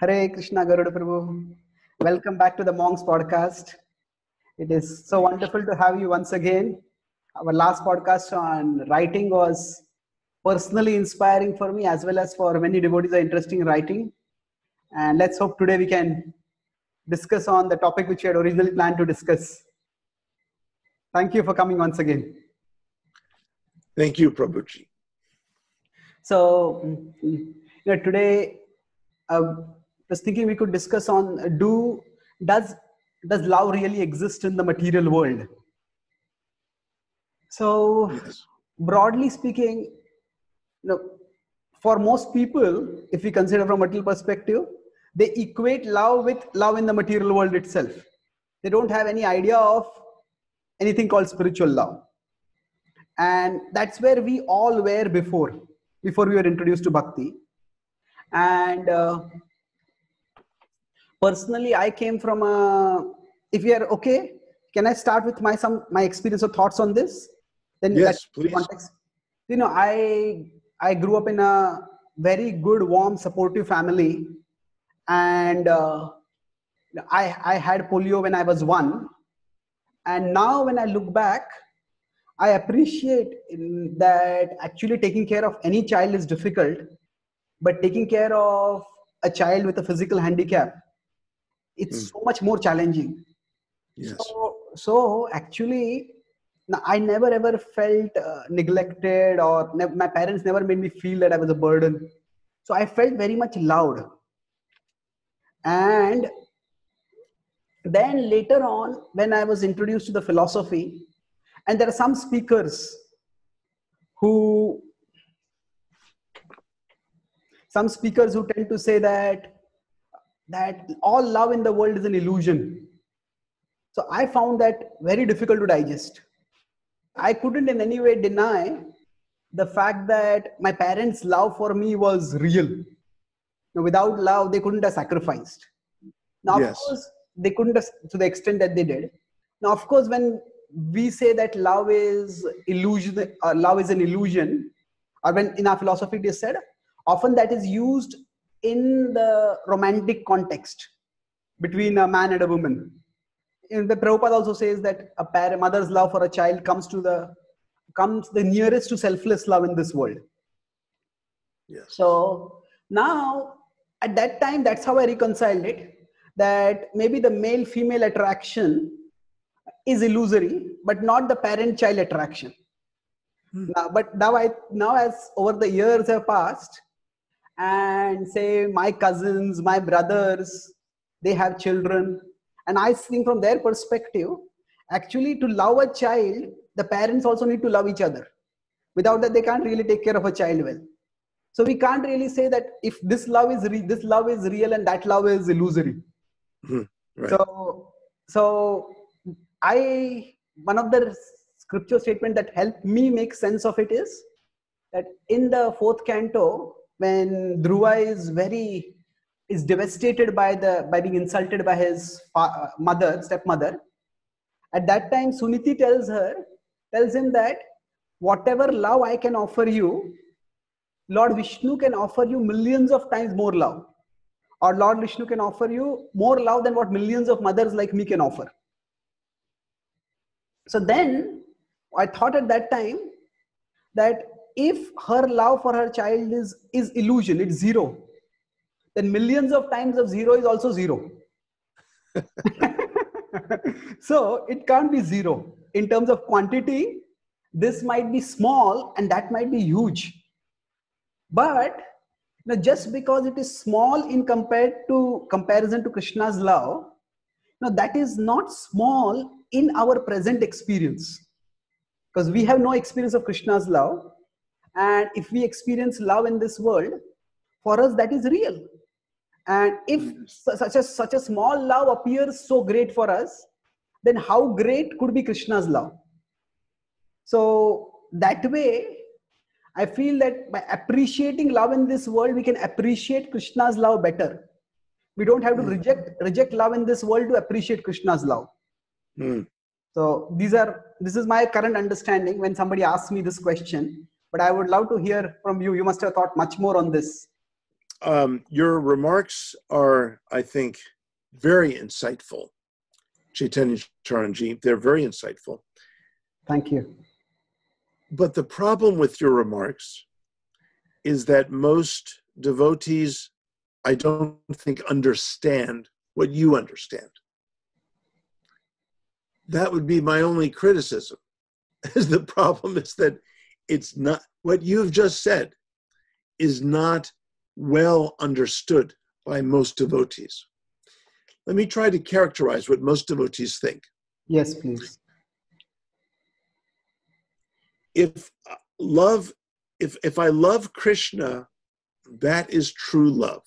Hare Krishna Garuda Prabhu. Welcome back to the Monks podcast. It is so wonderful to have you once again. Our last podcast on writing was personally inspiring for me as well as for many devotees are interested in writing. And let's hope today we can discuss on the topic which we had originally planned to discuss. Thank you for coming once again. Thank you, Prabhuji. So, you know, today uh, was thinking we could discuss on do does does love really exist in the material world? So, Yes. broadly speaking, you know, for most people, if we consider from a material perspective, they equate love with love in the material world itself. They don't have any idea of anything called spiritual love. And that's where we all were before, before we were introduced to bhakti. And uh, personally, I came from a. If you are okay, can I start with my some my experience or thoughts on this? Then Yes, please. Context. You know, I I grew up in a very good, warm, supportive family, and uh, I I had polio when I was one, and now when I look back, I appreciate that actually taking care of any child is difficult, but taking care of a child with a physical handicap, it's Hmm. so much more challenging. Yes. So, so actually, i never ever felt uh, neglected or ne- my parents never made me feel that I was a burden. So I felt very much loved. And then later on, when I was introduced to the philosophy, and there are some speakers who some speakers who tend to say that that all love in the world is an illusion so I found that very difficult to digest. I couldn't in any way deny the fact that my parents' love for me was real. Now, without love, they couldn't have sacrificed. Now, Yes. of course, they couldn't have, to the extent that they did. Now, of course, when we say that love is illusion, uh, love is an illusion, or when in our philosophy it is said, often that is used in the romantic context between a man and a woman in the Prabhupada also says that a parent, mother's love for a child comes to the comes the nearest to selfless love in this world. Yes. So now at that time, that's how I reconciled it. That maybe the male-female attraction is illusory, but not the parent-child attraction. Hmm. Now, but now I now as over the years have passed, and say my cousins, my brothers, they have children, and I think from their perspective, actually to love a child, the parents also need to love each other. Without that, they can't really take care of a child well. So we can't really say that if this love is re- this love is real and that love is illusory. Hmm, right. So, so I one of the scripture statement that helped me make sense of it is that in the fourth canto, when Dhruva is very is devastated by the by being insulted by his uh, mother stepmother, at that time Suniti tells her tells him that whatever love I can offer you, Lord Vishnu can offer you millions of times more love or Lord Vishnu can offer you more love than what millions of mothers like me can offer. So then I thought at that time that if her love for her child is, is illusion, it's zero, then millions of times of zero is also zero. so it can't be zero. In terms of quantity, this might be small and that might be huge. But now, just because it is small in compared to comparison to Krishna's love, now that is not small in our present experience. Because we have no experience of Krishna's love. And if we experience love in this world, for us that is real. And if such a such a small love appears so great for us, then how great could be Krishna's love? So that way, I feel that by appreciating love in this world, we can appreciate Krishna's love better. We don't have to Hmm. reject reject love in this world to appreciate Krishna's love. Hmm. So these are this is my current understanding when somebody asks me this question. But I would love to hear from you. You must have thought much more on this. um, your remarks are, I think, very insightful. Chaitanya Charanji, they're very insightful. Thank you. But the problem with your remarks is that most devotees, I don't think, understand what you understand. That would be my only criticism. the problem is that it's not what you've just said is not well understood by most devotees. Let me try to characterize what most devotees think. Yes, please. If uh, love, if, if I love Krishna, that is true love.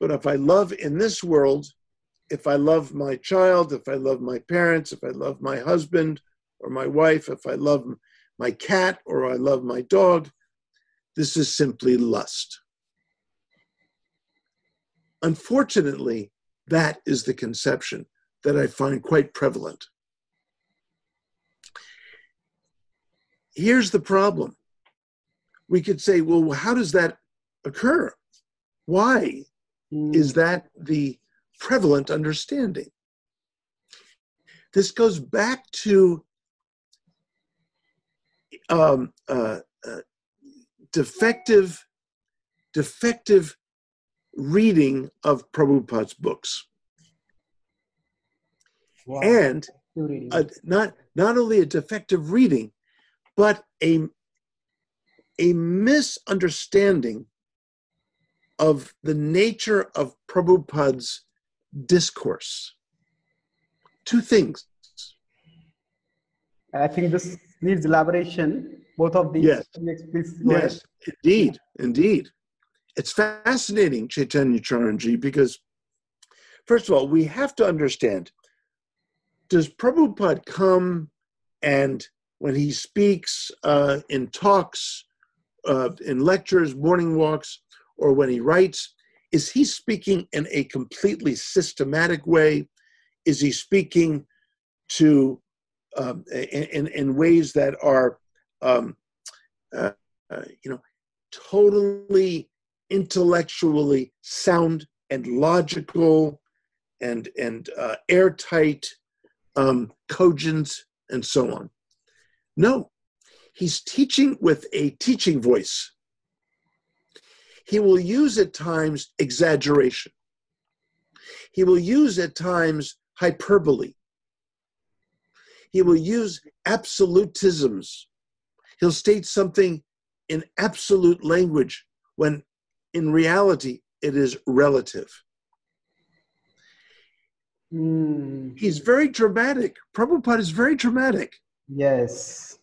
But if I love in this world, if I love my child, if I love my parents, if I love my husband or my wife, if I love my cat or I love my dog, this is simply lust. Unfortunately, that is the conception that I find quite prevalent. Here's the problem. We could say, well, how does that occur? Why mm. is that the prevalent understanding? This goes back to um, uh, uh, defective, defective reading of Prabhupada's books. Wow. And a, not, not only a defective reading, but a, a misunderstanding of the nature of Prabhupada's discourse. Two things. I think this needs elaboration. Both of these. Yes. yes, indeed, indeed. It's fascinating, Chaitanya Charanji, because first of all, we have to understand does Prabhupada come and when he speaks uh, in talks, uh, in lectures, morning walks, or when he writes, is he speaking in a completely systematic way? Is he speaking to um, in, in ways that are, um, uh, uh, you know, totally intellectually sound and logical and and uh, airtight, um, cogent, and so on. No, he's teaching with a teaching voice. He will use at times exaggeration. He will use at times hyperbole. He will use absolutisms. He'll state something in absolute language when in reality it is relative. Mm. He's very dramatic. Prabhupada is very dramatic. Yes.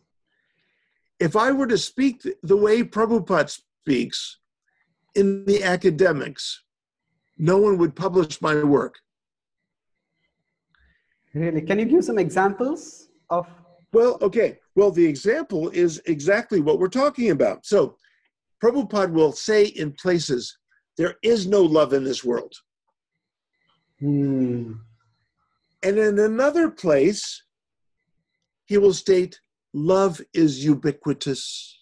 If I were to speak the way Prabhupada speaks in the academics, no one would publish my work. Really? Can you give some examples of? Well, okay. Well, the example is exactly what we're talking about. So, Prabhupada will say in places, there is no love in this world. Hmm. And in another place, he will state, love is ubiquitous.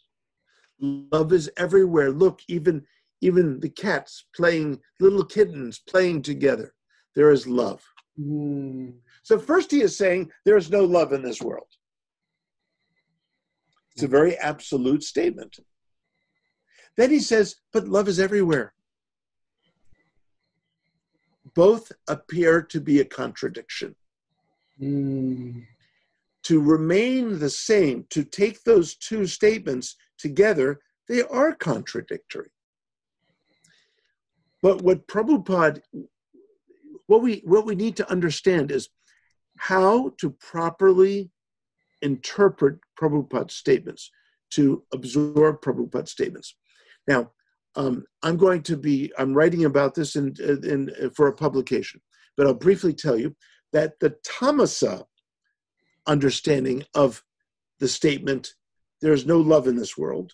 Love is everywhere. Look, even even the cats playing, little kittens playing together. There is love. Hmm. So first he is saying there is no love in this world. It's a very absolute statement. Then he says, but love is everywhere. Both appear to be a contradiction. Mm. To remain the same, to take those two statements together, they are contradictory. But what Prabhupada, what we what we need to understand is how to properly interpret Prabhupada's statements, to absorb Prabhupada's statements. Now, um, I'm going to be, I'm writing about this in, in, in, for a publication, but I'll briefly tell you that the Tamasa understanding of the statement, there's no love in this world,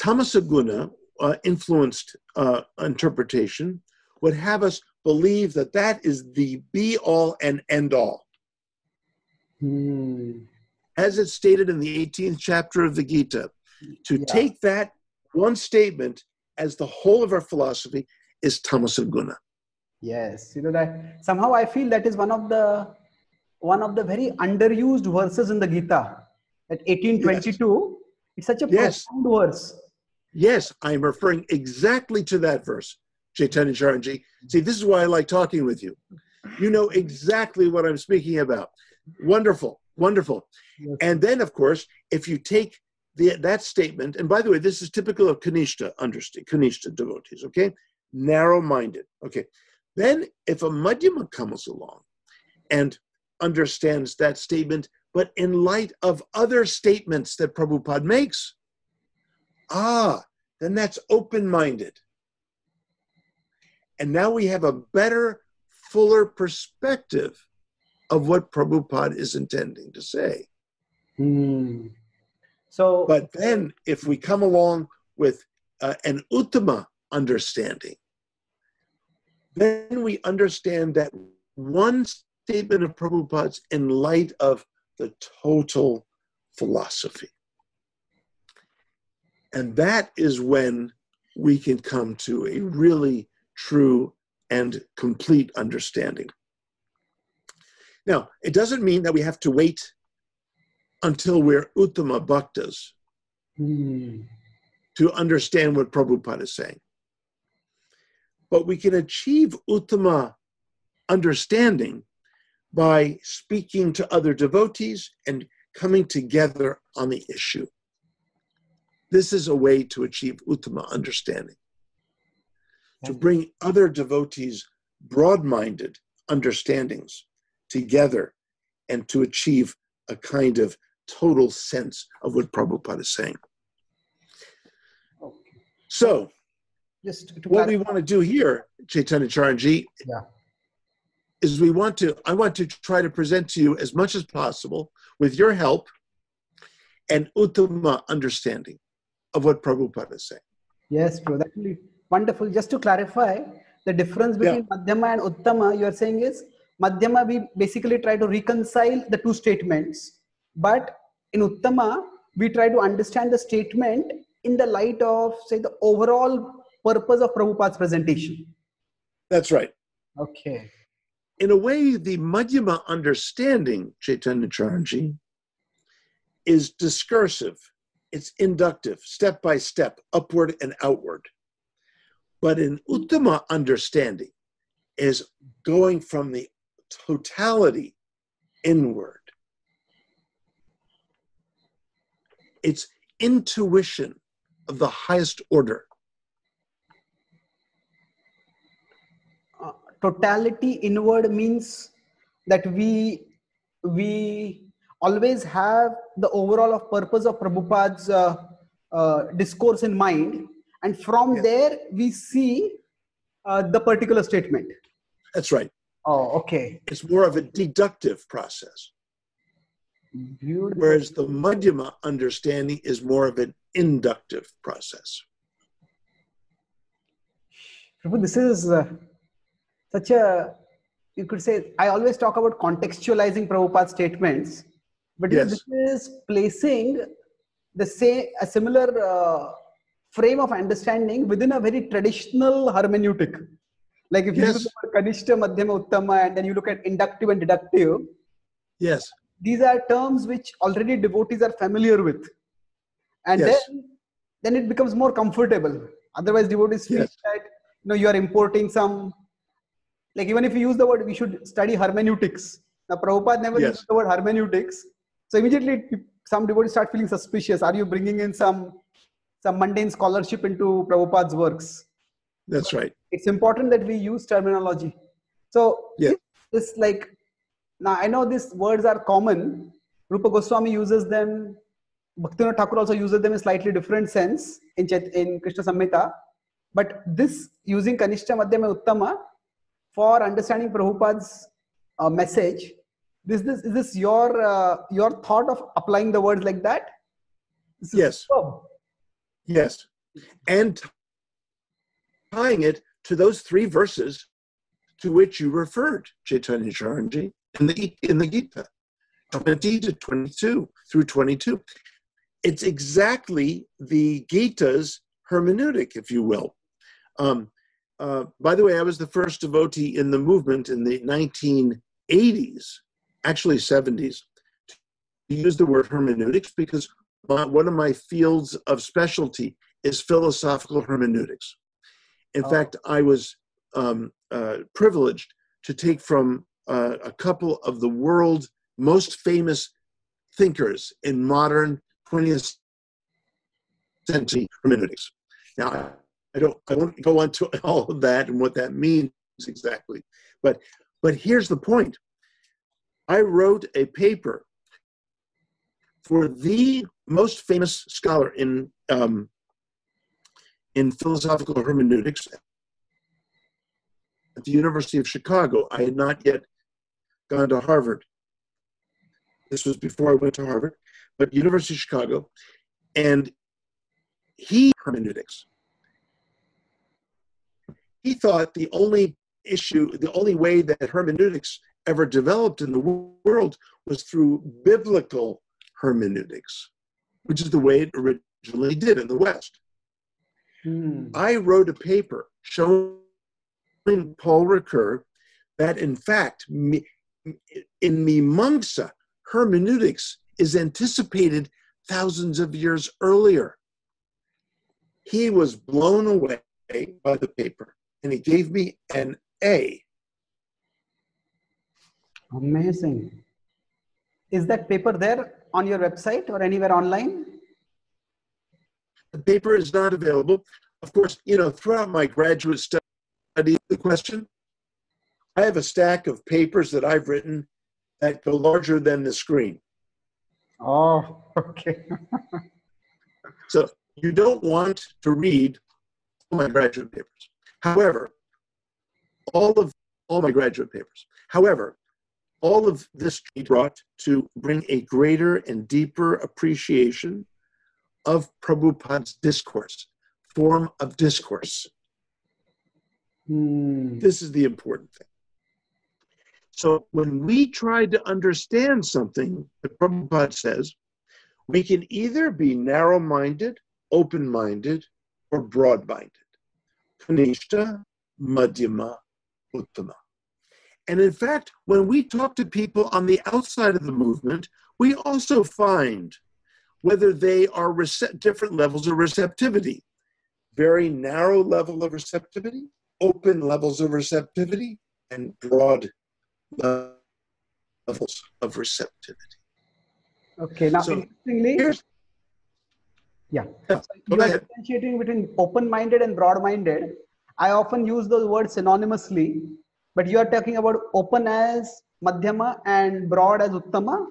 Tamasa Guna uh, influenced uh, interpretation would have us believe that that is the be all and end all. Hmm. As it's stated in the 18th chapter of the Gita, to yeah. take that one statement as the whole of our philosophy is tamas and guna. Yes, you know that somehow I feel that is one of the one of the very underused verses in the Gita. At 1822, yes. it's such a yes. profound verse. Yes, I'm referring exactly to that verse, Chaitanya Charanji. See, this is why I like talking with you. You know exactly what I'm speaking about. Wonderful, wonderful. Yes. And then, of course, if you take the, that statement, and by the way, this is typical of Kanishta, understand, Kanishta devotees, okay? Narrow minded, okay? Then, if a Madhyama comes along and understands that statement, but in light of other statements that Prabhupada makes, ah, then that's open minded. And now we have a better, fuller perspective of what Prabhupada is intending to say. Hmm. So, but then if we come along with uh, an uttama understanding, then we understand that one statement of Prabhupada's in light of the total philosophy. And that is when we can come to a really true and complete understanding. Now, it doesn't mean that we have to wait until we're Uttama Bhaktas mm. to understand what Prabhupada is saying. But we can achieve Uttama understanding by speaking to other devotees and coming together on the issue. This is a way to achieve Uttama understanding, to bring other devotees' broad minded understandings together and to achieve a kind of total sense of what Prabhupada is saying. Okay. So, Just what we want to do here, Chaitanya Charanji, yeah. is we want to, I want to try to present to you as much as possible, with your help, an Uttama understanding of what Prabhupada is saying. Yes, true. That will be wonderful. Just to clarify, the difference between yeah. Madhyama and Uttama, you are saying is Madhyama, we basically try to reconcile the two statements. But in Uttama, we try to understand the statement in the light of, say, the overall purpose of Prabhupada's presentation. That's right. Okay. In a way, the Madhyama understanding, Chaitanya Charanji, is discursive, it's inductive, step by step, upward and outward. But an Uttama understanding is going from the totality inward. It's intuition of the highest order. Uh, totality inward means that we we always have the overall of purpose of Prabhupada's uh, uh, discourse in mind, and from yes. there we see uh, the particular statement. That's right. Oh, okay. It's more of a deductive process. Beautiful. Whereas the Madhyama understanding is more of an inductive process. Prabhu, this is uh, such a, you could say, I always talk about contextualizing Prabhupada's statements, but yes. this is placing the same, a similar uh, frame of understanding within a very traditional hermeneutic. Like if you yes. look at Kanishta, Madhyama, Uttama, and then you look at inductive and deductive. Yes. These are terms which already devotees are familiar with. And yes. then then it becomes more comfortable. Otherwise, devotees feel yes. that you know you are importing some like even if you use the word we should study hermeneutics. Now Prabhupada never yes. used the word hermeneutics. So immediately some devotees start feeling suspicious. Are you bringing in some some mundane scholarship into Prabhupada's works? That's right. It's important that we use terminology. So yeah. this like now I know these words are common. Rupa Goswami uses them. Bhaktivinoda Thakur also uses them in slightly different sense in Chet, in Krishna Samhita. But this using Kanishta Madhyama Uttama for understanding Prabhupada's uh, message. This, this is this your uh, your thought of applying the words like that? Yes. Superb. Yes, and tying it to those three verses to which you referred, Chaitanya Charanji, in the, in the Gita, 20 to 22 through 22. It's exactly the Gita's hermeneutic, if you will. Um, uh, by the way, I was the first devotee in the movement in the 1980s, actually 70s, to use the word hermeneutics because my, one of my fields of specialty is philosophical hermeneutics. In oh. fact, I was um, uh, privileged to take from uh, a couple of the world's most famous thinkers in modern 20th century hermeneutics. Now, I don't I won't go into all of that and what that means exactly. But but here's the point. I wrote a paper for the most famous scholar in um, in philosophical hermeneutics at the University of Chicago. I had not yet gone to Harvard. This was before I went to Harvard, but University of Chicago, and he hermeneutics he thought the only issue, the only way that hermeneutics ever developed in the world was through biblical hermeneutics, which is the way it originally did in the West. Hmm. I wrote a paper showing Paul Ricoeur that, in fact, in Mimamsa, hermeneutics is anticipated thousands of years earlier. He was blown away by the paper and he gave me an A. Amazing. Is that paper there on your website or anywhere online? The paper is not available. Of course, you know, throughout my graduate study, the question, I have a stack of papers that I've written that go larger than the screen. Oh, okay. so you don't want to read all my graduate papers. However, all of all my graduate papers. However, all of this brought to bring a greater and deeper appreciation of Prabhupada's discourse, form of discourse. Hmm. This is the important thing. So when we try to understand something, the Prabhupada says, we can either be narrow minded, open minded, or broad minded. Kanishta, Madhyama, Uttama. And in fact, when we talk to people on the outside of the movement, we also find whether they are rece- different levels of receptivity. Very narrow level of receptivity, open levels of receptivity, and broad levels of receptivity. Okay, now so interestingly, yeah. So you are differentiating between open-minded and broad-minded. I often use those words synonymously, but you are talking about open as madhyama and broad as uttama.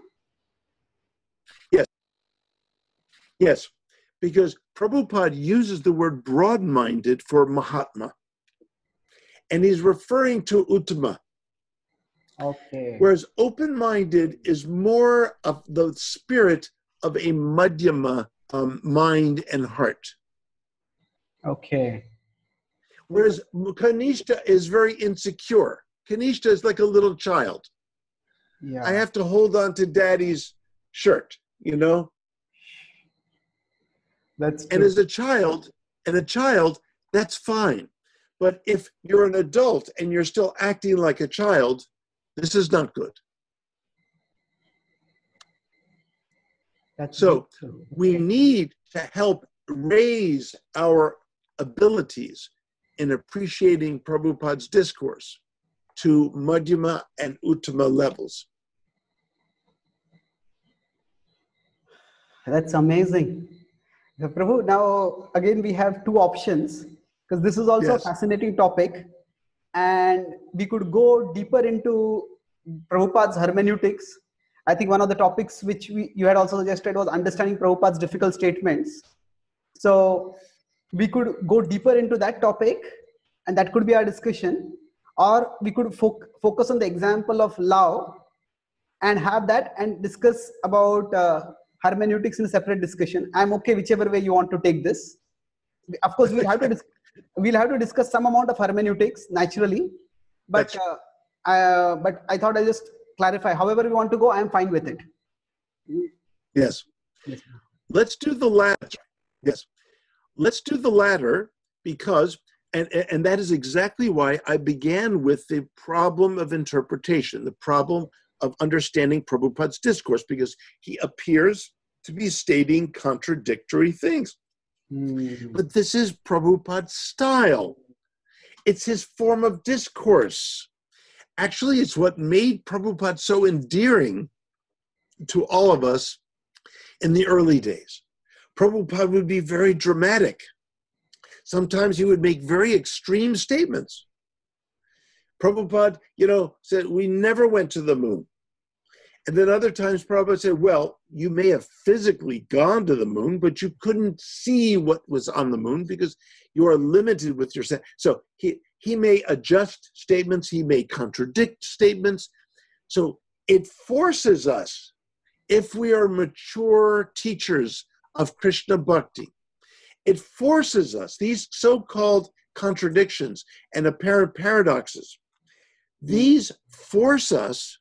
Yes. Yes, because Prabhupada uses the word broad-minded for Mahatma, and he's referring to uttama. Okay. Whereas open-minded is more of the spirit of a madhyama um, mind and heart. Okay. Whereas Kanishta is very insecure. Kanishta is like a little child. Yeah. I have to hold on to daddy's shirt, you know? That's true. and as a child, and a child, that's fine. But if you're an adult and you're still acting like a child, this is not good. That's so we need to help raise our abilities in appreciating Prabhupada's discourse to Madhyama and Uttama levels. That's amazing. Prabhu, now again we have two options because this is also yes. a fascinating topic and we could go deeper into Prabhupada's hermeneutics I think one of the topics which we, you had also suggested was understanding Prabhupada's difficult statements. So we could go deeper into that topic and that could be our discussion or we could fo- focus on the example of love and have that and discuss about uh, hermeneutics in a separate discussion. I'm okay whichever way you want to take this. Of course, we'll have to dis- we'll have to discuss some amount of hermeneutics naturally, but uh, uh, but I thought I just clarify. However we want to go, I am fine with it. Yes. yes. Let's do the last. Yes. Let's do the latter because and, and that is exactly why I began with the problem of interpretation, the problem of understanding Prabhupada's discourse, because he appears to be stating contradictory things. Hmm. But this is Prabhupada's style. It's his form of discourse. Actually, it's what made Prabhupada so endearing to all of us in the early days. Prabhupada would be very dramatic. Sometimes he would make very extreme statements. Prabhupada, you know, said, We never went to the moon. And then other times Prabhupada said, Well, you may have physically gone to the moon, but you couldn't see what was on the moon because you are limited with your sense. So he, he may adjust statements, he may contradict statements. So it forces us, if we are mature teachers of Krishna Bhakti, it forces us, these so called contradictions and apparent paradoxes, these force us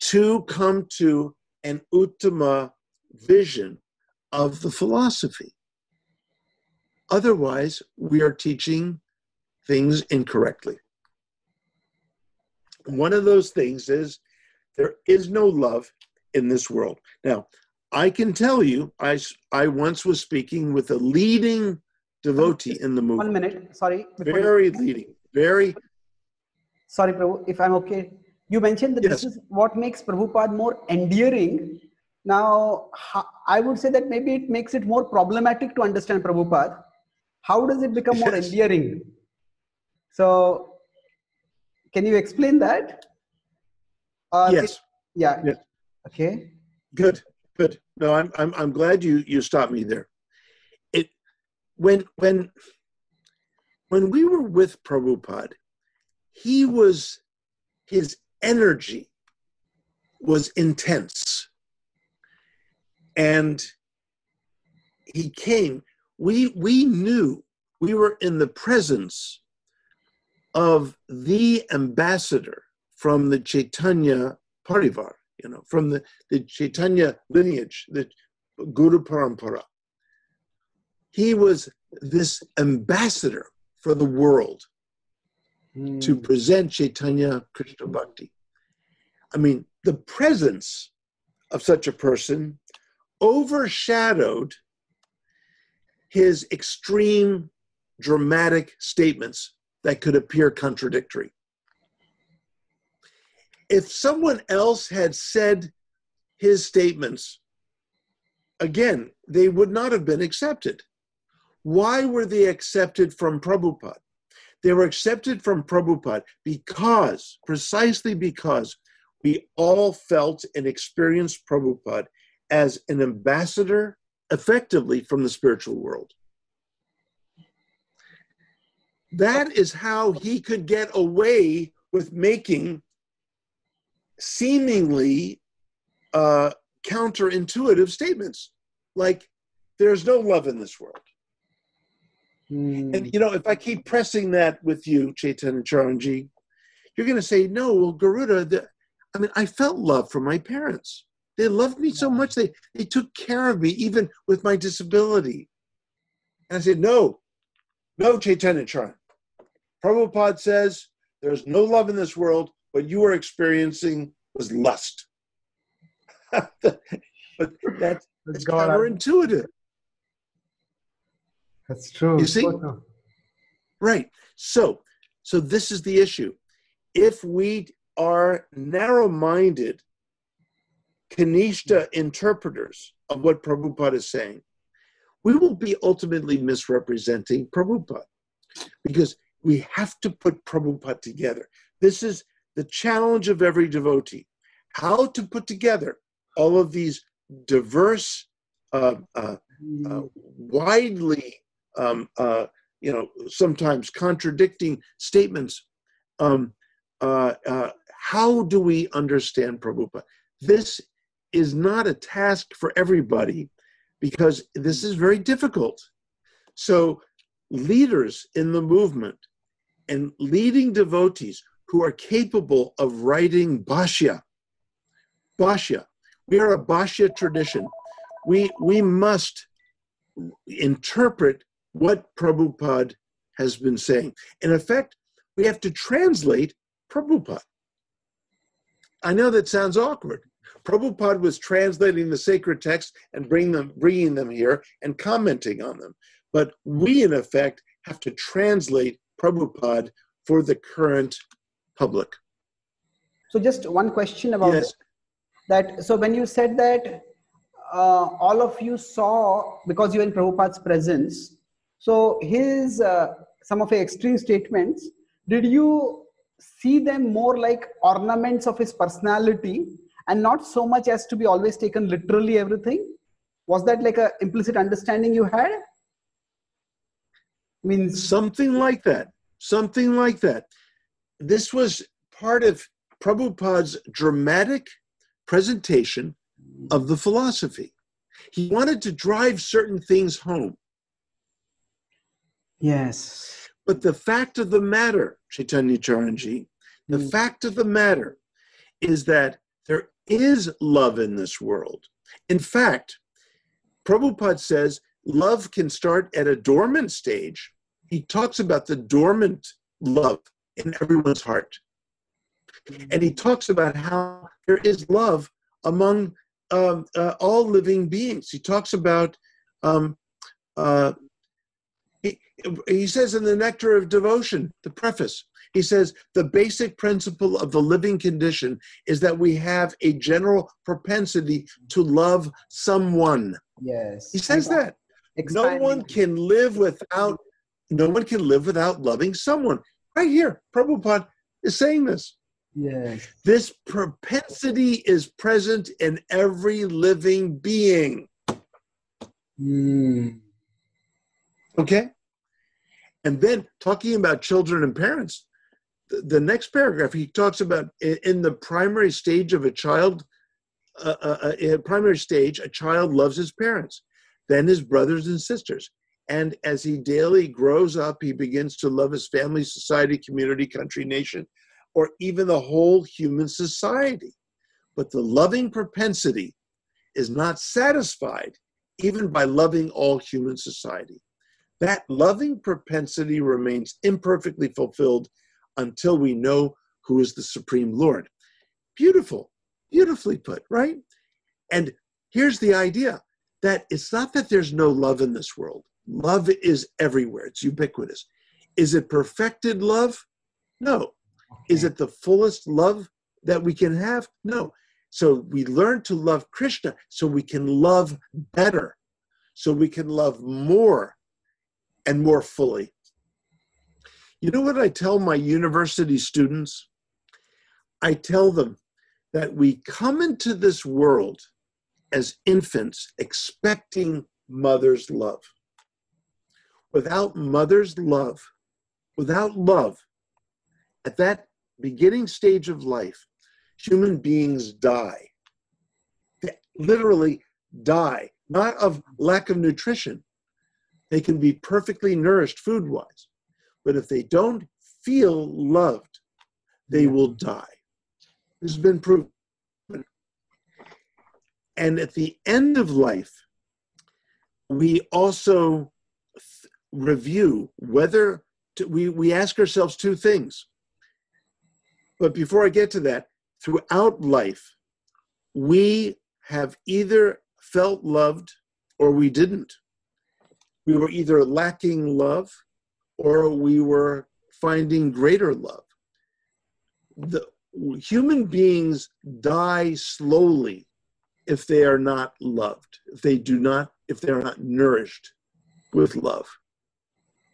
to come to an Uttama vision of the philosophy. Otherwise, we are teaching things incorrectly. One of those things is there is no love in this world. Now, I can tell you, I, I once was speaking with a leading devotee in the movie. One minute, sorry. before you- Very leading, very, Sorry, Prabhu, if I'm okay. You mentioned that this is what makes Prabhupada more endearing. Now, I would say that maybe it makes it more problematic to understand Prabhupada. How does it become more Yes. endearing? So, can you explain that? Or yes, it- yeah. Yes. Okay. good. No, I'm, I'm, I'm glad you, you stopped me there. It, when, when, when we were with Prabhupada, he was, his energy was intense. And he came, we, we knew we were in the presence of the ambassador from the Chaitanya Parivar, you know, from the, the Chaitanya lineage, the Guru Parampara. He was this ambassador for the world to Hmm. present Chaitanya Krishna Bhakti. I mean, the presence of such a person overshadowed his extreme dramatic statements that could appear contradictory. If someone else had said his statements, again, they would not have been accepted. Why were they accepted from Prabhupada? They were accepted from Prabhupada because, precisely because, we all felt and experienced Prabhupada as an ambassador effectively from the spiritual world. That is how he could get away with making seemingly uh, counterintuitive statements like, there's no love in this world. Hmm. And you know, if I keep pressing that with you, Chaitanya Charanji, you're going to say, "No, well, Garuda. The, I mean, I felt love from my parents. They loved me so much. They they took care of me, even with my disability." And I said, "No, no, Chaitanya Charan. Prabhupada says there's no love in this world. What you are experiencing was lust." but that's, counterintuitive. That's true. You see? Right. So, so this is the issue. If we are narrow-minded, Kanishta interpreters of what Prabhupada is saying, we will be ultimately misrepresenting Prabhupada because we have to put Prabhupada together. This is the challenge of every devotee: how to put together all of these diverse, uh, uh, uh, widely, um, uh, you know, sometimes contradicting statements. Um, uh, uh, how do we understand Prabhupada? This is not a task for everybody because this is very difficult. So, leaders in the movement and leading devotees who are capable of writing Bhashya, Bhashya, we are a Bhashya tradition. We, we must interpret what Prabhupada has been saying. In effect, we have to translate Prabhupada. I know that sounds awkward. Prabhupada was translating the sacred texts and bringing them, bringing them here and commenting on them. But we, in effect, have to translate Prabhupada for the current public. So, just one question about Yes. that. So, when you said that uh, all of you saw because you're in Prabhupada's presence, so his uh, some of his extreme statements, did you see them more like ornaments of his personality and not so much as to be always taken literally everything? Was that like a implicit understanding you had? I mean, Something like that. Something like that. This was part of Prabhupada's dramatic presentation of the philosophy. He wanted to drive certain things home. yes. But the fact of the matter, Chaitanya Charanji, the Mm. fact of the matter is that there is love in this world. In fact, Prabhupada says love can start at a dormant stage. He talks about the dormant love in everyone's heart. And he talks about how there is love among um, uh, all living beings. He talks about, um, uh, he, he says in the Nectar of Devotion, the preface, he says the basic principle of the living condition is that we have a general propensity to love someone. Yes. He says that no one can live without no one can live without loving someone. Right here, Prabhupada is saying this. Yes. This propensity is present in every living being. Mm. Okay? And then talking about children and parents, the, the next paragraph, he talks about i- in the primary stage of a child, uh, uh, uh, in primary stage, a child loves his parents, then his brothers and sisters. And as he daily grows up, he begins to love his family, society, community, country, nation, or even the whole human society. But the loving propensity is not satisfied even by loving all human society. That loving propensity remains imperfectly fulfilled until we know who is the Supreme Lord. Beautiful, beautifully put, right? And here's the idea that it's not that there's no love in this world, love is everywhere, it's ubiquitous. Is it perfected love? No. Is it the fullest love that we can have? No. So we learn to love Krishna so we can love better, so we can love more and more fully. You know what I tell my university students? I tell them that we come into this world as infants expecting mother's love. Without mother's love, without love, at that beginning stage of life, human beings die. They literally die, not of lack of nutrition. They can be perfectly nourished food wise, but if they don't feel loved, they will die. This has been proven. And at the end of life, we also review whether to, we, we ask ourselves two things. But before I get to that, throughout life, we have either felt loved or we didn't. We were either lacking love or we were finding greater love. The human beings die slowly if they are not loved, if they do not, if they are not nourished with love.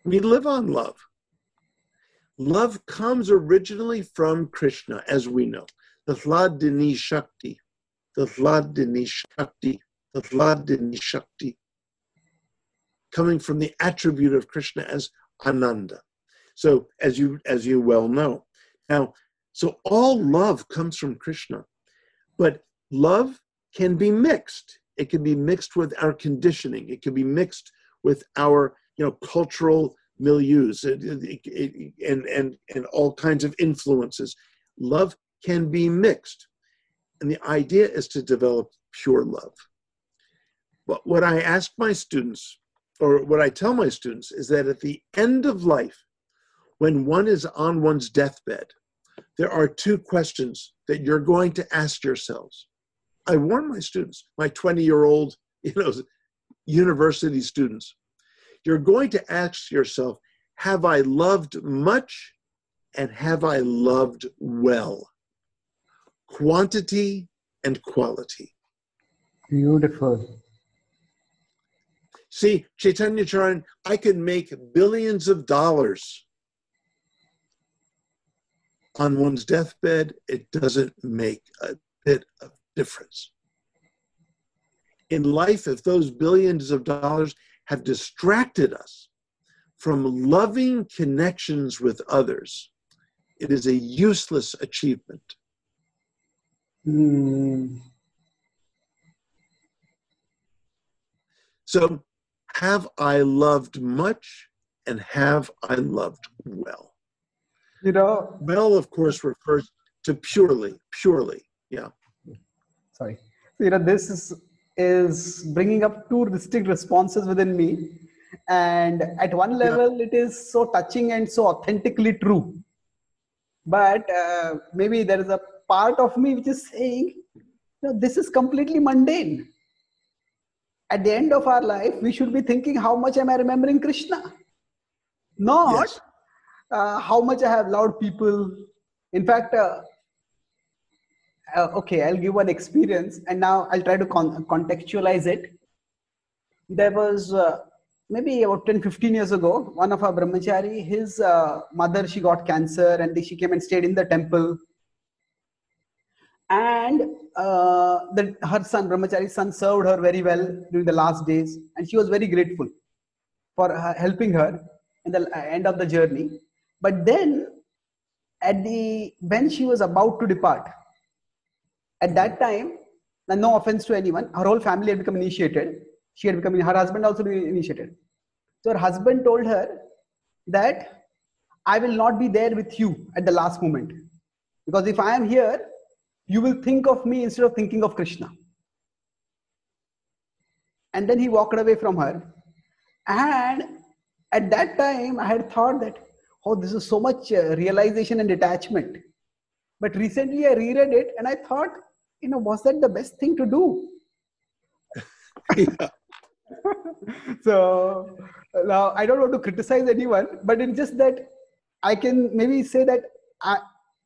We live on love. Love comes originally from Krishna, as we know. The Hladini Shakti, the Hladini Shakti, the Hladini Shakti, coming from the attribute of Krishna as Ananda. So, as you as you well know, now, so all love comes from Krishna, but love can be mixed. It can be mixed with our conditioning. It can be mixed with our you know cultural milieus and, and, and, and all kinds of influences. Love can be mixed. And the idea is to develop pure love. But what I ask my students or what I tell my students, is that at the end of life, when one is on one's deathbed, there are two questions that you're going to ask yourselves. I warn my students, my 20 year old, you know, university students, you're going to ask yourself, have I loved much and have I loved well? Quantity and quality. Beautiful. See, Chaitanya Charan, I can make billions of dollars on one's deathbed. It doesn't make a bit of difference. In life, if those billions of dollars have distracted us from loving connections with others, it is a useless achievement. Mm. So, have I loved much and have I loved well? You know, Well, of course, refers to purely, purely. Yeah. sorry. You know, this is is bringing up two distinct responses within me, and at one level, it is so touching and so authentically true. But uh, maybe there is a part of me which is saying, know, this is completely mundane. At the end of our life, we should be thinking, how much am I remembering Krishna? Not Yes. uh, how much I have loved people. In fact, uh, uh, okay, I'll give one experience and now I'll try to con- contextualize it. There was uh, maybe about 10 15 years ago, one of our brahmachari, his uh, mother, she got cancer and she came and stayed in the temple. And uh, the, her son, brahmachari's son, served her very well during the last days, and she was very grateful for helping her in the uh, end of the journey. But then, at the when she was about to depart, at that time, and no offense to anyone, her whole family had become initiated. She had become her husband also initiated. So her husband told her that I will not be there with you at the last moment. Because if I am here, you will think of me instead of thinking of Krishna. And then he walked away from her. And at that time, I had thought that, oh, this is so much uh, realization and detachment. But recently I reread it and I thought, you know, was that the best thing to do? so now I don't want to criticize anyone, but it's just that I can maybe say that I,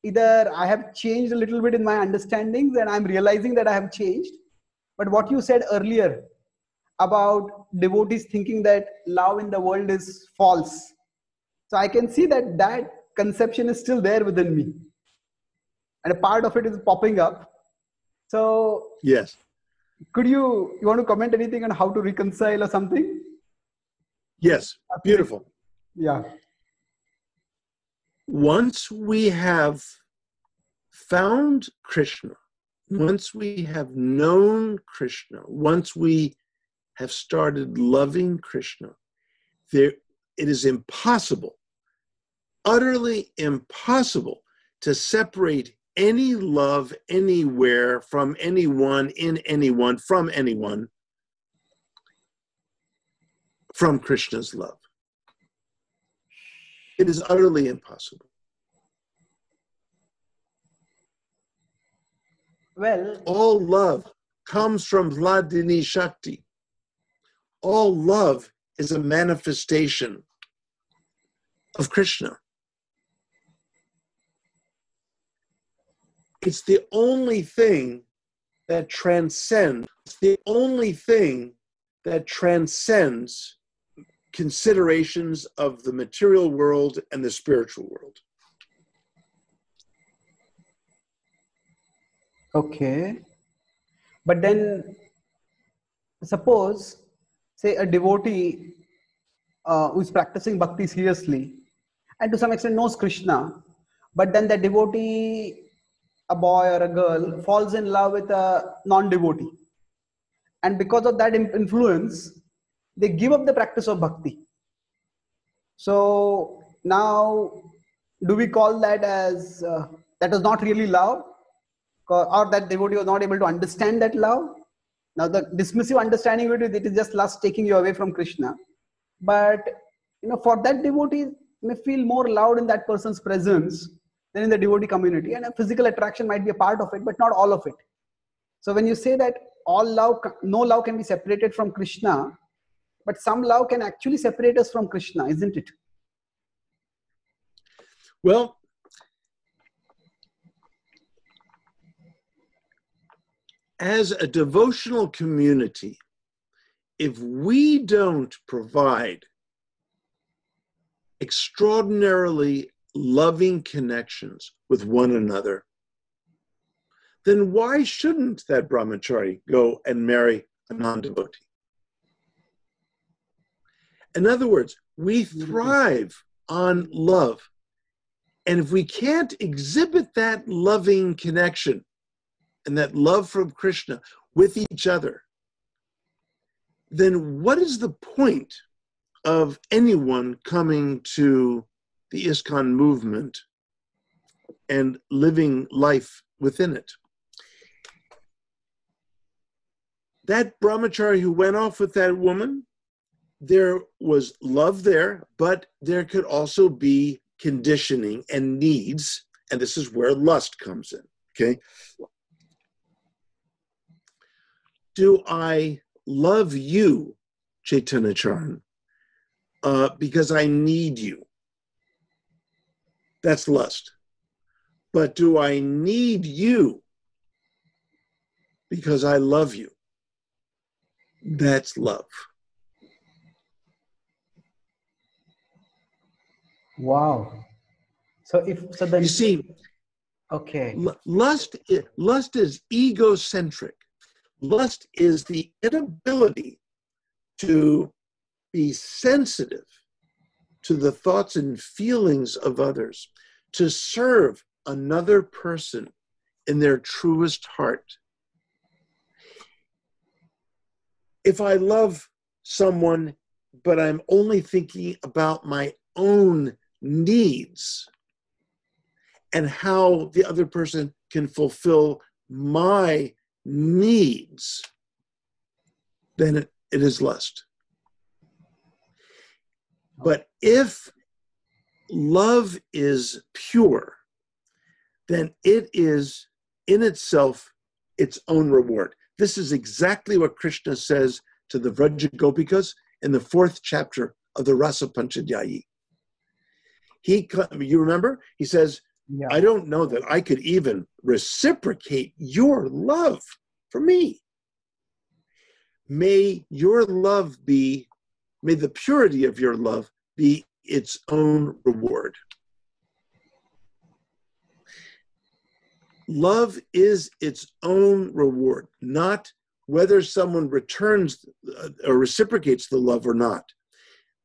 either I have changed a little bit in my understandings and I'm realizing that I have changed. But what you said earlier about devotees thinking that love in the world is false. So I can see that that conception is still there within me. And a part of it is popping up. So Yes. could you you want to comment anything on how to reconcile or something? Yes. Beautiful. Yeah. Once we have found Krishna, once we have known Krishna, once we have started loving Krishna, there it is impossible, utterly impossible to separate any love anywhere from anyone in anyone from anyone from Krishna's love. It is utterly impossible. Well, All love comes from Hladini Shakti. All love is a manifestation of Krishna. It's the only thing that transcends, it's the only thing that transcends considerations of the material world and the spiritual world. okay. But then, suppose, say, a devotee uh, who is practicing bhakti seriously and to some extent knows Krishna, but then the devotee, a boy or a girl, falls in love with a non devotee. And because of that influence, they give up the practice of bhakti. So now, do we call that as uh, that was not really love? Or that devotee was not able to understand that love. Now, the dismissive understanding of it, it is just lust taking you away from Krishna. but you know for that devotee may feel more loved in that person's presence than in the devotee community. And a physical attraction might be a part of it but not all of it. So when you say that all love no love can be separated from krishna but some love can actually separate us from krishna isn't it? Well as a devotional community if we don't provide extraordinarily loving connections with one another, then why shouldn't that brahmachari go and marry a non devotee? In other words, we thrive on love. And if we can't exhibit that loving connection and that love from Krishna with each other, then what is the point of anyone coming to the ISKCON movement and living life within it? That brahmachari who went off with that woman, there was love there, but there could also be conditioning and needs, and this is where lust comes in. Okay. Do I love you, Chaitanya Charan, uh, because I need you. That's lust. But do I need you because I love you? That's love. Wow. So if so then you see okay lust lust is egocentric Lust is the inability to be sensitive to the thoughts and feelings of others, to serve another person in their truest heart. If I love someone, but I'm only thinking about my own needs and how the other person can fulfill my needs, then it, it is lust. But if love is pure, then it is in itself its own reward. This is exactly what Krishna says to the Vraja Gopikas in the fourth chapter of the Rasa Panchadhyayi. He, you remember, he says, yeah. I don't know that I could even reciprocate your love for me. May your love be, may the purity of your love be its own reward. Love is its own reward, not whether someone returns uh, or reciprocates the love or not.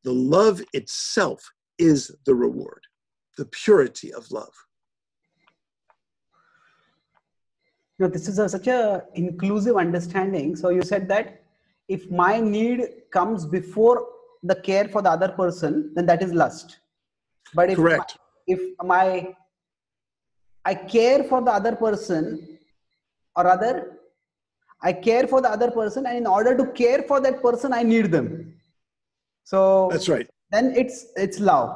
The love itself is the reward, the purity of love. Now, this is a, such a inclusive understanding so you said that if my need comes before the care for the other person then that is lust. But if correct. my, if my i care for the other person or other i care for the other person and in order to care for that person i need them. So that's right. then it's it's love.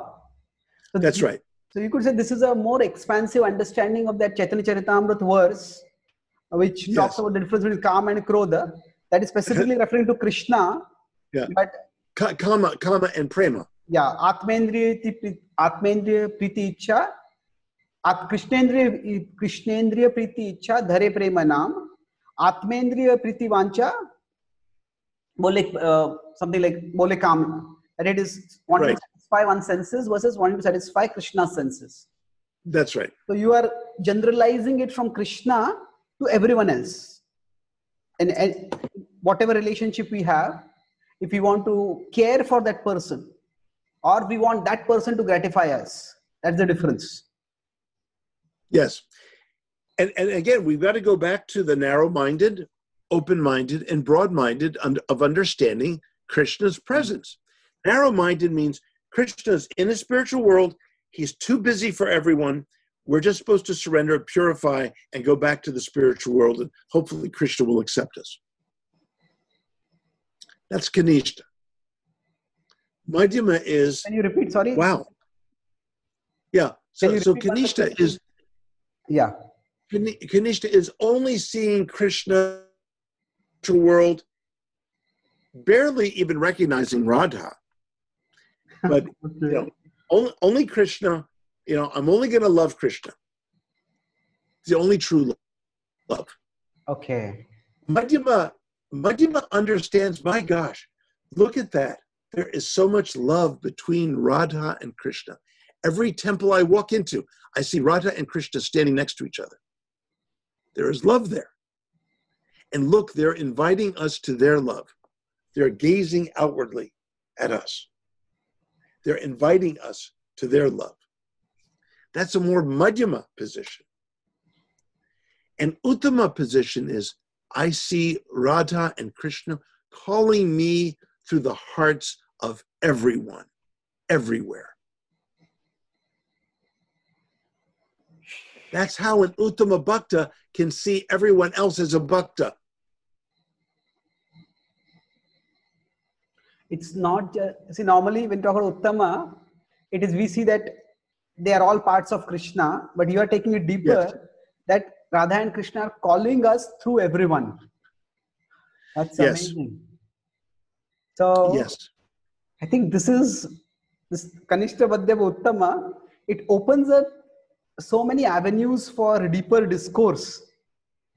So that's right. so you could say this is a more expansive understanding of that chaitanya charitamrita verse which yes. talks about the difference between kama and krodha. That is specifically referring to Krishna. Yeah. But karma, kama and prema. Yeah. Atmendriya, Atmendriya priti icha. At Krishnendriya, Krishnendriya priti icha dhare prema nam. Atmendriya priti vancha. Bole, uh, something like bole kam. That it is wanting right. to satisfy one's senses versus wanting to satisfy Krishna's senses. That's right. So you are generalizing it from Krishna to everyone else. And, and whatever relationship we have, if we want to care for that person, or we want that person to gratify us, that's the difference. Yes. And, and again, we've got to go back to the narrow minded, open minded, and broad minded of understanding Krishna's presence. Narrow minded means Krishna's in a spiritual world, he's too busy for everyone. We're just supposed to surrender, purify, and go back to the spiritual world, and hopefully Krishna will accept us. That's Kanishta. Madhyama is Can you repeat? Sorry. wow. Yeah. So so Kanishta is Yeah. Kani- Kanishta is only seeing Krishna to world, barely even recognizing Radha. But you know, only, only Krishna, you know, I'm only going to love Krishna. It's the only true love. Okay. Madhyama, Madhyama understands, my gosh, look at that. There is so much love between Radha and Krishna. Every temple I walk into, I see Radha and Krishna standing next to each other. There is love there. And look, they're inviting us to their love. They're gazing outwardly at us. They're inviting us to their love. That's a more Madhyama position. An Uttama position is I see Radha and Krishna calling me through the hearts of everyone, everywhere. That's how an Uttama Bhakta can see everyone else as a Bhakta. It's not just, see, normally when we talk about Uttama, it is we see that they are all parts of Krishna, but you are taking it deeper Yes. that Radha and Krishna are calling us through everyone. That's Yes. amazing. So Yes. I think this is this Kanishta Madhyama Uttama, it opens up so many avenues for deeper discourse.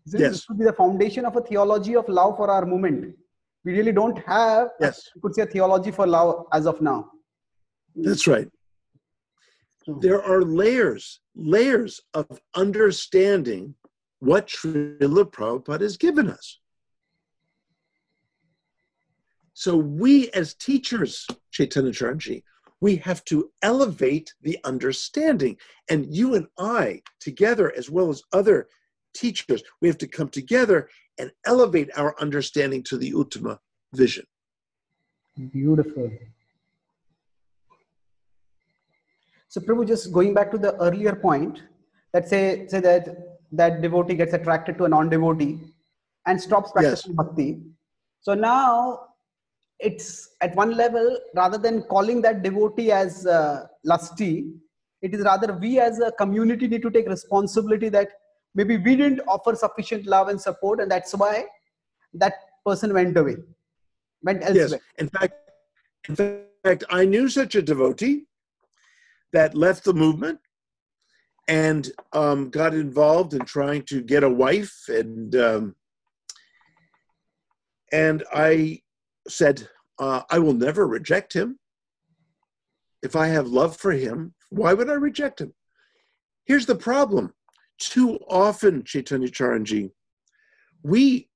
This, Yes. this could be the foundation of a theology of love for our movement. We really don't have, Yes. you could say, a theology for love as of now. That's right. Hmm. There are layers, layers of understanding what Srila Prabhupada has given us. So we as teachers, Chaitanya Charanji, we have to elevate the understanding. And you and I, together, as well as other teachers, we have to come together and elevate our understanding to the Uttama vision. Beautiful. So, Prabhu, just going back to the earlier point, let's say, say that that devotee gets attracted to a non-devotee and stops practicing bhakti. So now it's at one level, rather than calling that devotee as uh, lusty, it is rather we as a community need to take responsibility that maybe we didn't offer sufficient love and support, and that's why that person went away, went elsewhere. Yes. In fact, in fact, I knew such a devotee that left the movement and um, got involved in trying to get a wife, and um, and I said, uh, I will never reject him. If I have love for him, why would I reject him? Here's the problem: too often, Chaitanya Charanji, we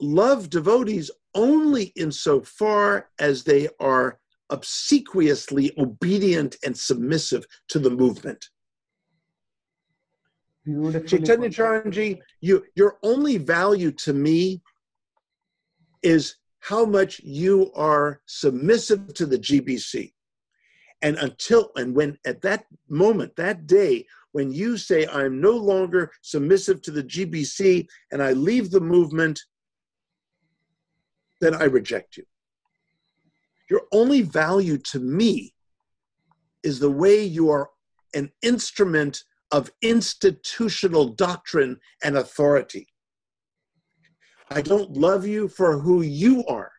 love devotees only insofar as they are obsequiously obedient and submissive to the movement. Chaitanya. Charanji, you, your only value to me is how much you are submissive to the GBC. And until, and when at that moment, that day, when you say, I'm no longer submissive to the GBC and I leave the movement, then I reject you. Your only value to me is the way you are an instrument of institutional doctrine and authority. I don't love you for who you are.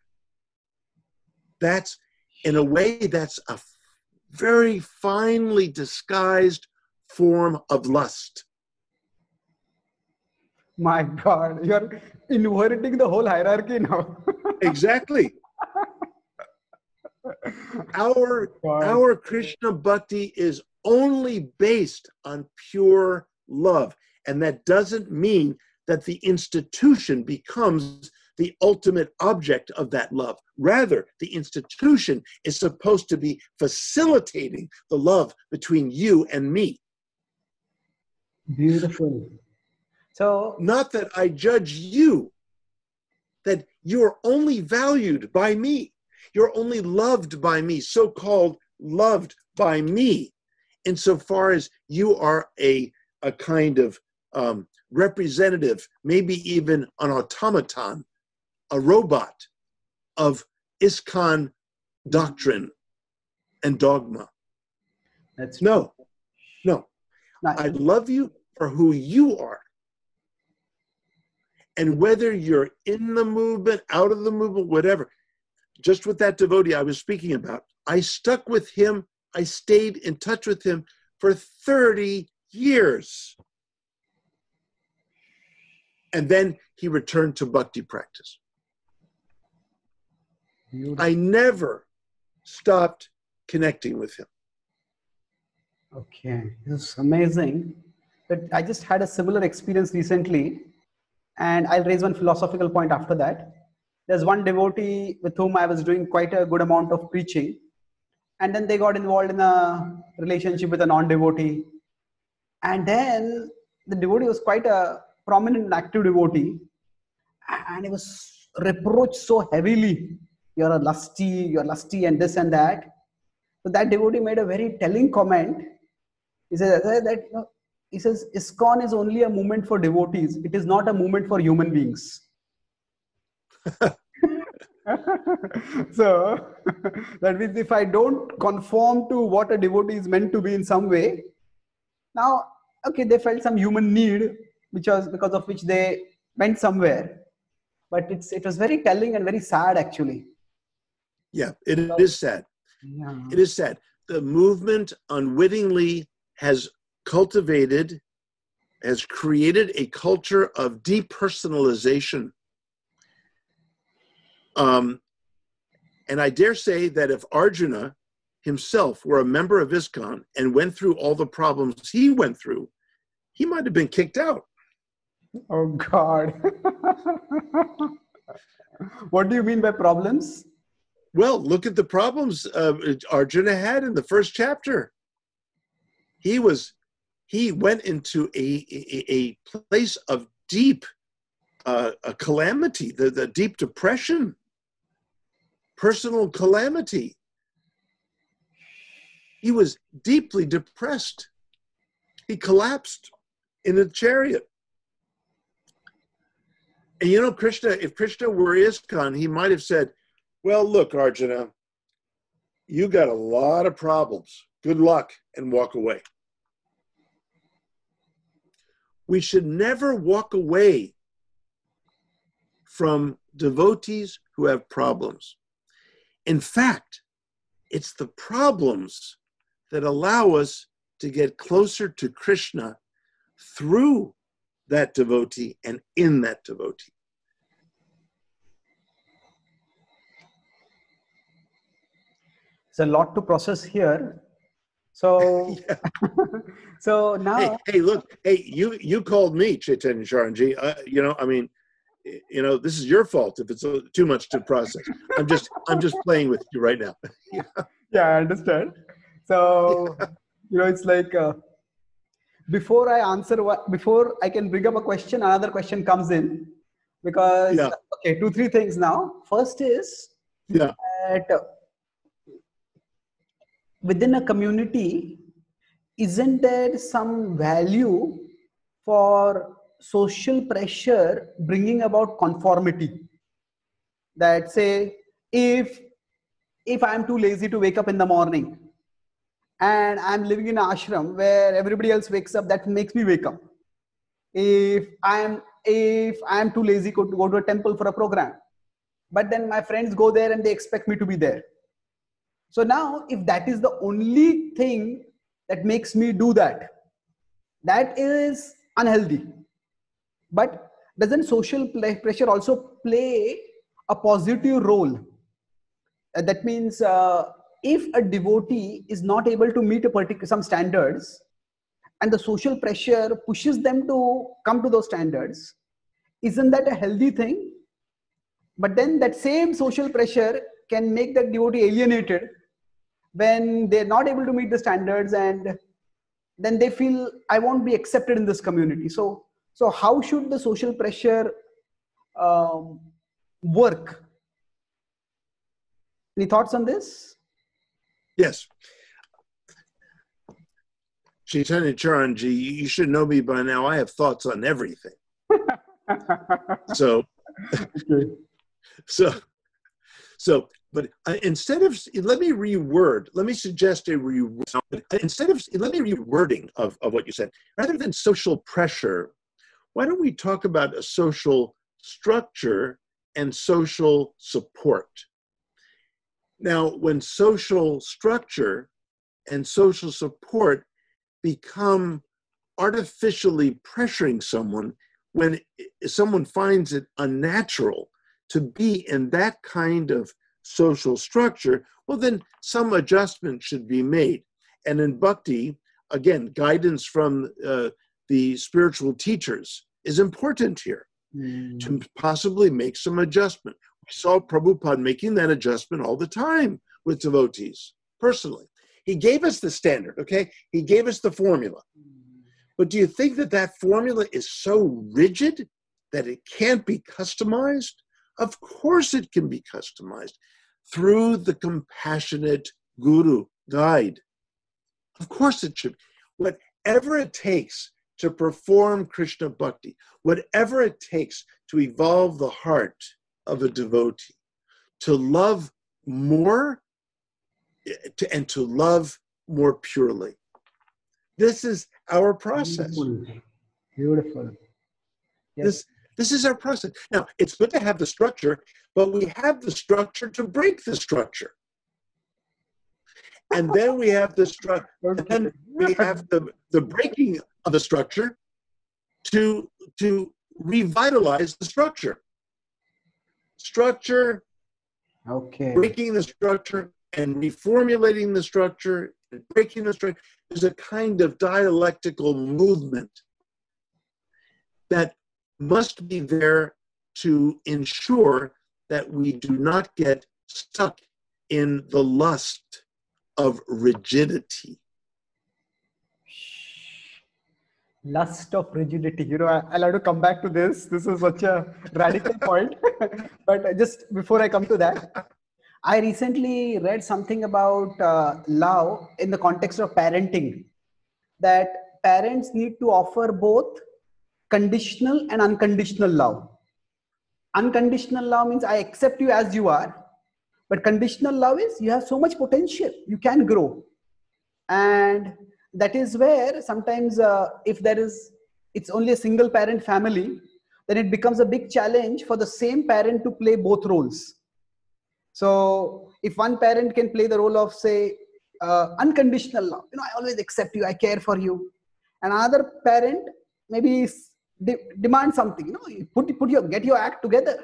That's, in a way, that's a very finely disguised form of lust. My God, you're inverting the whole hierarchy now. Exactly. Our God. our Krishna bhakti is only based on pure love. And that doesn't mean that the institution becomes the ultimate object of that love. Rather, the institution is supposed to be facilitating the love between you and me. Beautiful. So, Not that I judge you, that you're only valued by me. You're only loved by me, so called loved by me, insofar as you are a, a kind of um, representative, maybe even an automaton, a robot of ISKCON doctrine and dogma. That's No, no. Now, I love you for who you are. And whether you're in the movement, out of the movement, whatever, just with that devotee I was speaking about, I stuck with him. I stayed in touch with him for 30 years. And then he returned to bhakti practice. beautiful. I never stopped connecting with him. Okay, this is amazing. But I just had a similar experience recently, and I'll raise one philosophical point after that. There's one devotee with whom I was doing quite a good amount of preaching, and then they got involved in a relationship with a non-devotee, and then the devotee was quite a prominent and active devotee, and he was reproached so heavily. You're a lusty, you're lusty, and this and that. So that devotee made a very telling comment. He says that you know, he says ISKCON is only a movement for devotees. It is not a movement for human beings. so that means if I don't conform to what a devotee is meant to be in some way, now okay, they felt some human need, which was because of which they went somewhere. But it's it was very telling and very sad actually. Yeah, it is sad. Yeah. It is sad. The movement unwittingly has cultivated, has created a culture of depersonalization. Um, and I dare say that if Arjuna himself were a member of ISKCON and went through all the problems he went through, he might have been kicked out. Oh God. what do you mean by problems? Well, look at the problems uh, Arjuna had in the first chapter. He was, he went into a, a, a place of deep uh, a calamity, the, the deep depression, personal calamity. He was deeply depressed. He collapsed in a chariot. And you know, Krishna, if Krishna were ISKCON, he might have said, Well, look, Arjuna, you got a lot of problems. Good luck, and walk away. We should never walk away from devotees who have problems. In fact, it's the problems that allow us to get closer to Krishna through that devotee and in that devotee. There's a lot to process here. So, so now, Hey, hey, look, hey, you you called me Chaitanya Charanji. Uh, you know, I mean, you know, this is your fault if it's too much to process. I'm just I'm just playing with you right now. yeah, yeah I understand. So, you know, it's like uh, before I answer what, before I can bring up a question, another question comes in because, Yeah. okay, two, three things now. First is Yeah. that within a community, isn't there some value for social pressure bringing about conformity? That say, if if I'm too lazy to wake up in the morning, and I'm living in an ashram where everybody else wakes up, that makes me wake up. If I'm if I'm too lazy to go to a temple for a program, but then my friends go there and they expect me to be there. So now, if that is the only thing that makes me do that, that is unhealthy. But doesn't social pressure also play a positive role? Uh, that means uh, if a devotee is not able to meet a particular some standards, and the social pressure pushes them to come to those standards, isn't that a healthy thing? But then that same social pressure can make that devotee alienated when they're not able to meet the standards and then they feel I won't be accepted in this community. So, so how should the social pressure um, work? Any thoughts on this? Yes. Chaitanya Charanji, you you should know me by now. I have thoughts on everything. So okay. so so but uh, instead of let me reword let me suggest a reword instead of let me rewording of, of what you said rather than social pressure why don't we talk about a social structure and social support now when social structure and social support become artificially pressuring someone when someone finds it unnatural to be in that kind of social structure, well, then some adjustment should be made. And in bhakti, again, guidance from uh, the spiritual teachers is important here mm. to possibly make some adjustment. We saw Prabhupada making that adjustment all the time with devotees, personally. He gave us the standard, okay? He gave us the formula. But do you think that that formula is so rigid that it can't be customized? Of course, it can be customized through the compassionate guru guide. Of course, it should. Whatever it takes to perform Krishna bhakti, whatever it takes to evolve the heart of a devotee, to love more to, and to love more purely. This is our process. Beautiful. Beautiful. Yes. This this is our process. Now, it's good to have the structure, but we have the structure to break the structure. And then we have the structure, then we have the, the breaking of the structure to, to revitalize the structure. Structure, okay. breaking the structure, and reformulating the structure, and breaking the structure is a kind of dialectical movement that must be there to ensure that we do not get stuck in the lust of rigidity. Lust of rigidity. You know, I, I'll have to come back to this. This is such a radical point. but just before I come to that, I recently read something about uh, love in the context of parenting. That parents need to offer both conditional and unconditional love. Unconditional love means I accept you as you are, but conditional love is you have so much potential, you can grow. And that is where sometimes, uh, if there is, it's only a single parent family, then it becomes a big challenge for the same parent to play both roles. So, if one parent can play the role of, say, uh, unconditional love, you know, I always accept you, I care for you. Another parent maybe de- demand something you know put put your get your act together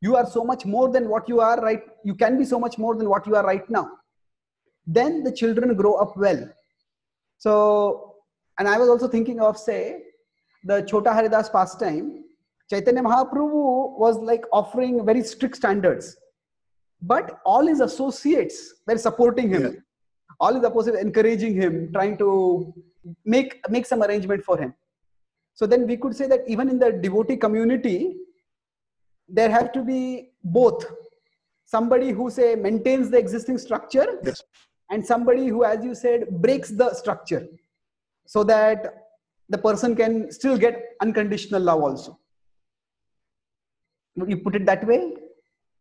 you are so much more than what you are right you can be so much more than what you are right now. Then the children grow up well. So and i was also thinking of say the chota haridas pastime. Chaitanya mahaprabhu was like offering very strict standards. But all his associates were supporting him. Yeah. all his associates encouraging him trying to make make some arrangement for him. So then we could say that even in the devotee community, there have to be both somebody who say maintains the existing structure yes. and somebody who, as you said, breaks the structure so that the person can still get unconditional love also. You put it that way?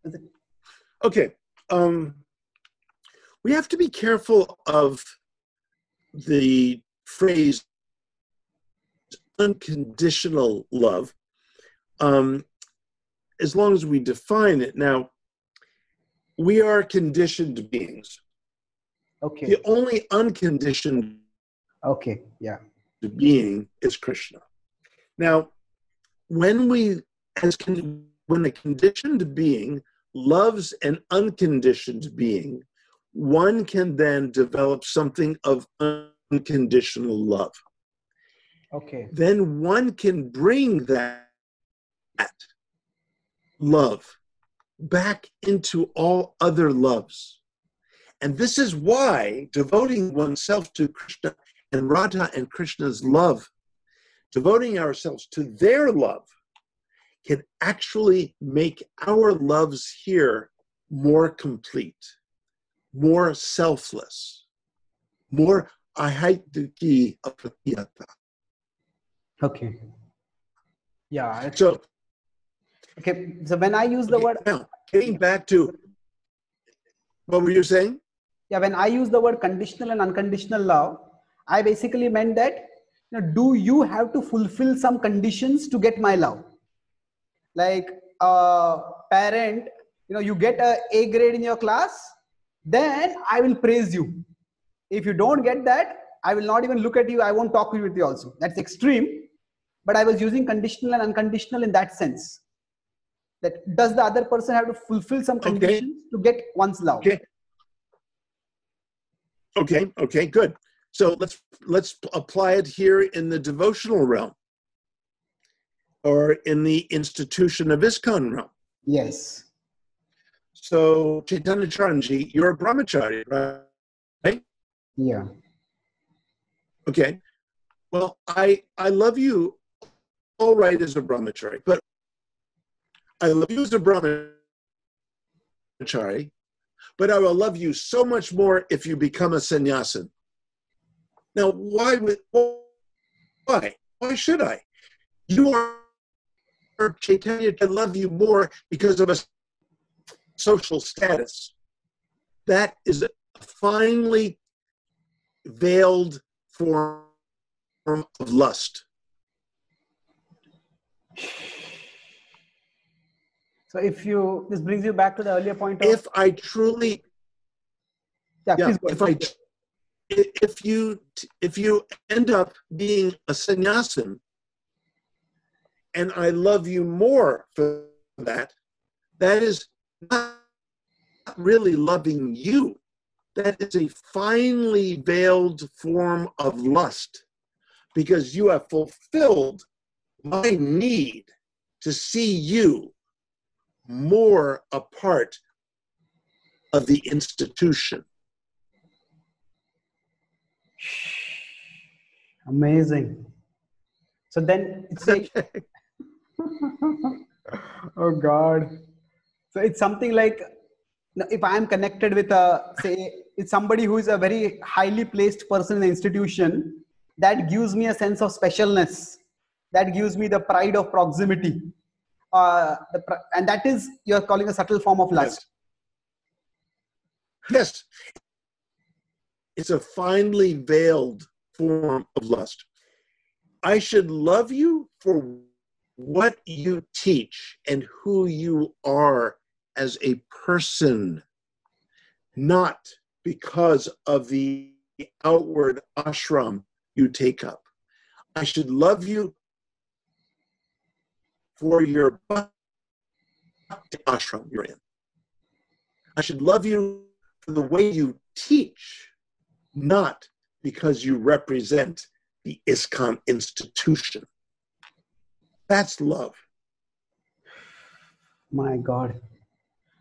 It- okay. Um, we have to be careful of the phrase unconditional love, um, as long as we define it. Now, we are conditioned beings. Okay. The only unconditioned okay, yeah, being is Krishna. Now, when we as con- when a conditioned being loves an unconditioned being, one can then develop something of unconditional love. Okay. Then one can bring that love back into all other loves. And this is why devoting oneself to Krishna and Radha and Krishna's love, devoting ourselves to their love, can actually make our loves here more complete, more selfless, more ahaituki apratihata. Okay. Yeah. So, okay. So when I use the okay, word now getting back to What were you saying? Yeah, when I use the word conditional and unconditional love, I basically meant that you know, do you have to fulfill some conditions to get my love? Like a parent, you know, you get a A grade in your class, then I will praise you. If you don't get that, I will not even look at you. I won't talk with you also. That's extreme. But I was using conditional and unconditional in that sense. That does the other person have to fulfill some conditions okay. to get one's love? Okay. Okay. Okay. Good. So let's let's apply it here in the devotional realm or in the institution of ISKCON realm. Yes. So Chaitanya Charanji, you're a brahmachari, right? Yeah. Okay. Well, I I love you all right as a brahmachari, but I love you as a brahmachari, but I will love you so much more if you become a sannyasin. Now, why would why? Why should I? You are Chaitanya can love you more because of a social status. That is a finely veiled form of lust. So if you this brings you back to the earlier point of if I truly yeah, yeah if I if you if you end up being a sannyasin and I love you more for that, that is not really loving you. That is a finely veiled form of lust because you have fulfilled my need to see you more a part of the institution. Amazing. So then it's like, oh God. So it's something like if I am connected with a, say, it's somebody who is a very highly placed person in the institution, that gives me a sense of specialness. That gives me the pride of proximity. Uh, the, and that is, you're calling a subtle form of lust. Yes. yes. It's a finely veiled form of lust. I should love you for what you teach and who you are as a person, not because of the outward ashram you take up. I should love you for your ashram you're in. I should love you for the way you teach, not because you represent the ISKCON institution. That's love. My God.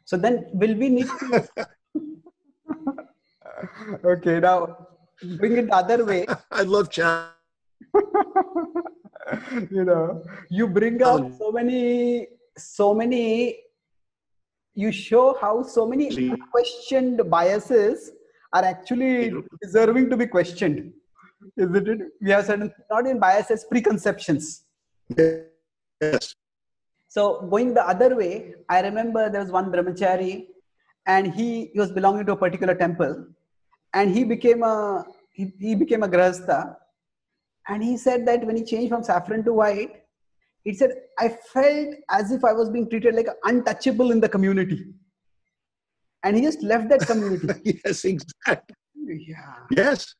So then, will we need to? okay, now bring it the other way. I love chat. You know, you bring up um, so many, so many. You show how so many questioned biases are actually deserving to be questioned, isn't it? We have certain not in biases, preconceptions. Yes. So going the other way, I remember there was one brahmachari, and he, he was belonging to a particular temple, and he became a he, he became a grahastha, and he said that when he changed from saffron to white, he said I felt as if I was being treated like untouchable in the community, and he just left that community. yes, exactly. Yeah. Yes.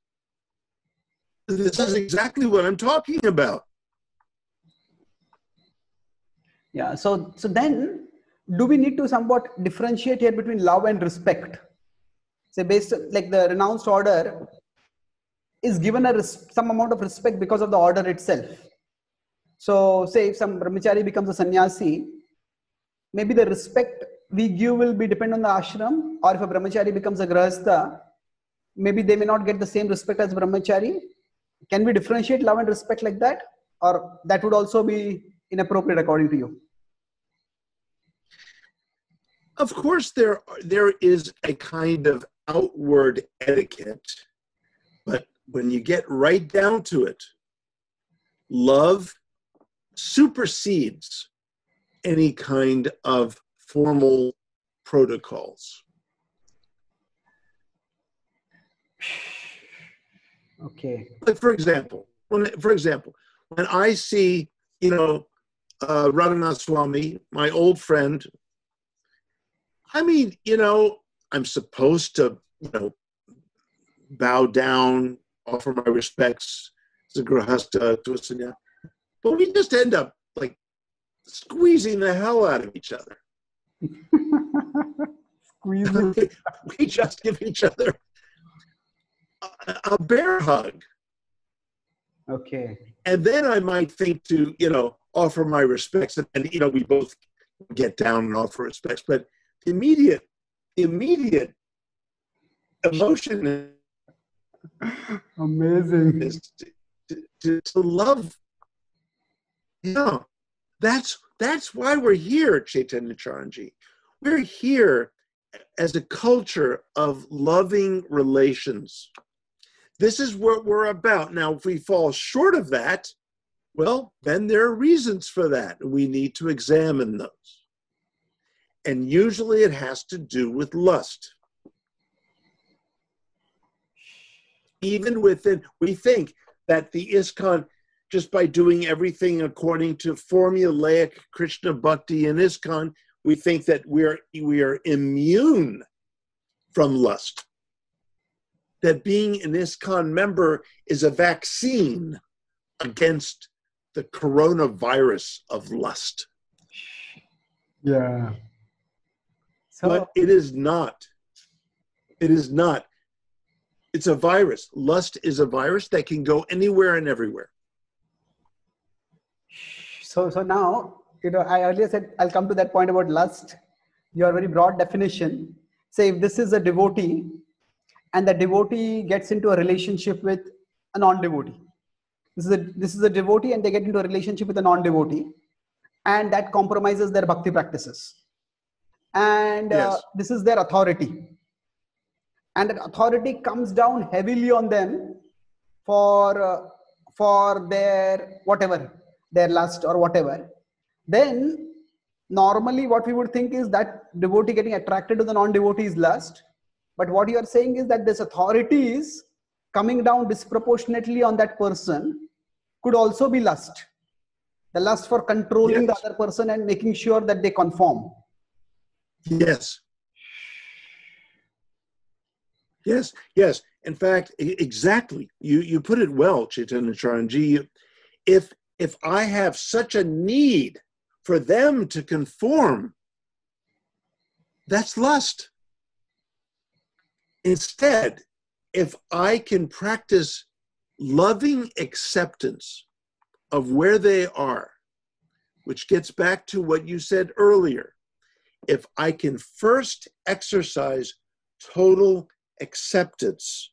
This is exactly what I'm talking about yeah so so then do we need to somewhat differentiate here between love and respect say based like the renounced order is given a some amount of respect because of the order itself. So say if some brahmachari becomes a sannyasi maybe the respect we give will be depend on the ashram or if a brahmachari becomes a grahastha maybe they may not get the same respect as brahmachari. Can we differentiate love and respect like that? Or that would also be inappropriate according to you? Of course, there there is a kind of outward etiquette, but when you get right down to it, love supersedes any kind of formal protocols. Okay. Like for example, when for example, when I see you know uh, Radhanath Swami, my old friend, I mean, you know, I'm supposed to you know bow down, offer my respects to Grahasta uh, to a sanya, but we just end up like squeezing the hell out of each other. Squeezing. we just give each other a, a bear hug. Okay. And then I might think to, you know, offer my respects. And, and you know, we both get down and offer respects. But the immediate, the immediate emotion Amazing. is to, to, to, love. Yeah, that's that's why we're here, Chaitanya Charanji. We're here as a culture of loving relations. This is what we're about. Now, if we fall short of that, well, then there are reasons for that. We need to examine those. And usually it has to do with lust. Even within, we think that the ISKCON, just by doing everything according to formulaic Krishna Bhakti and ISKCON, we think that we're, we are immune from lust that being an ISKCON member is a vaccine against the coronavirus of lust. Yeah. So, but it is not. It is not. It's a virus. Lust is a virus that can go anywhere and everywhere. so, so now, you know, I earlier said I'll come to that point about lust. Your very broad definition. Say if this is a devotee and the devotee gets into a relationship with a non-devotee. This is a this is a devotee, and they get into a relationship with a non-devotee, and that compromises their bhakti practices. And uh, Yes. this is their authority, and that authority comes down heavily on them for uh, for their whatever their lust or whatever. Then normally what we would think is that devotee getting attracted to the non-devotee is lust but what you are saying is that this authority is coming down disproportionately on that person could also be lust the lust for controlling Yes. the other person and making sure that they conform Yes. Yes, yes. In fact, exactly. You you put it well, Chaitanya Charanji. If if I have such a need for them to conform, that's lust. Instead, if I can practice loving acceptance of where they are, which gets back to what you said earlier, if I can first exercise total acceptance,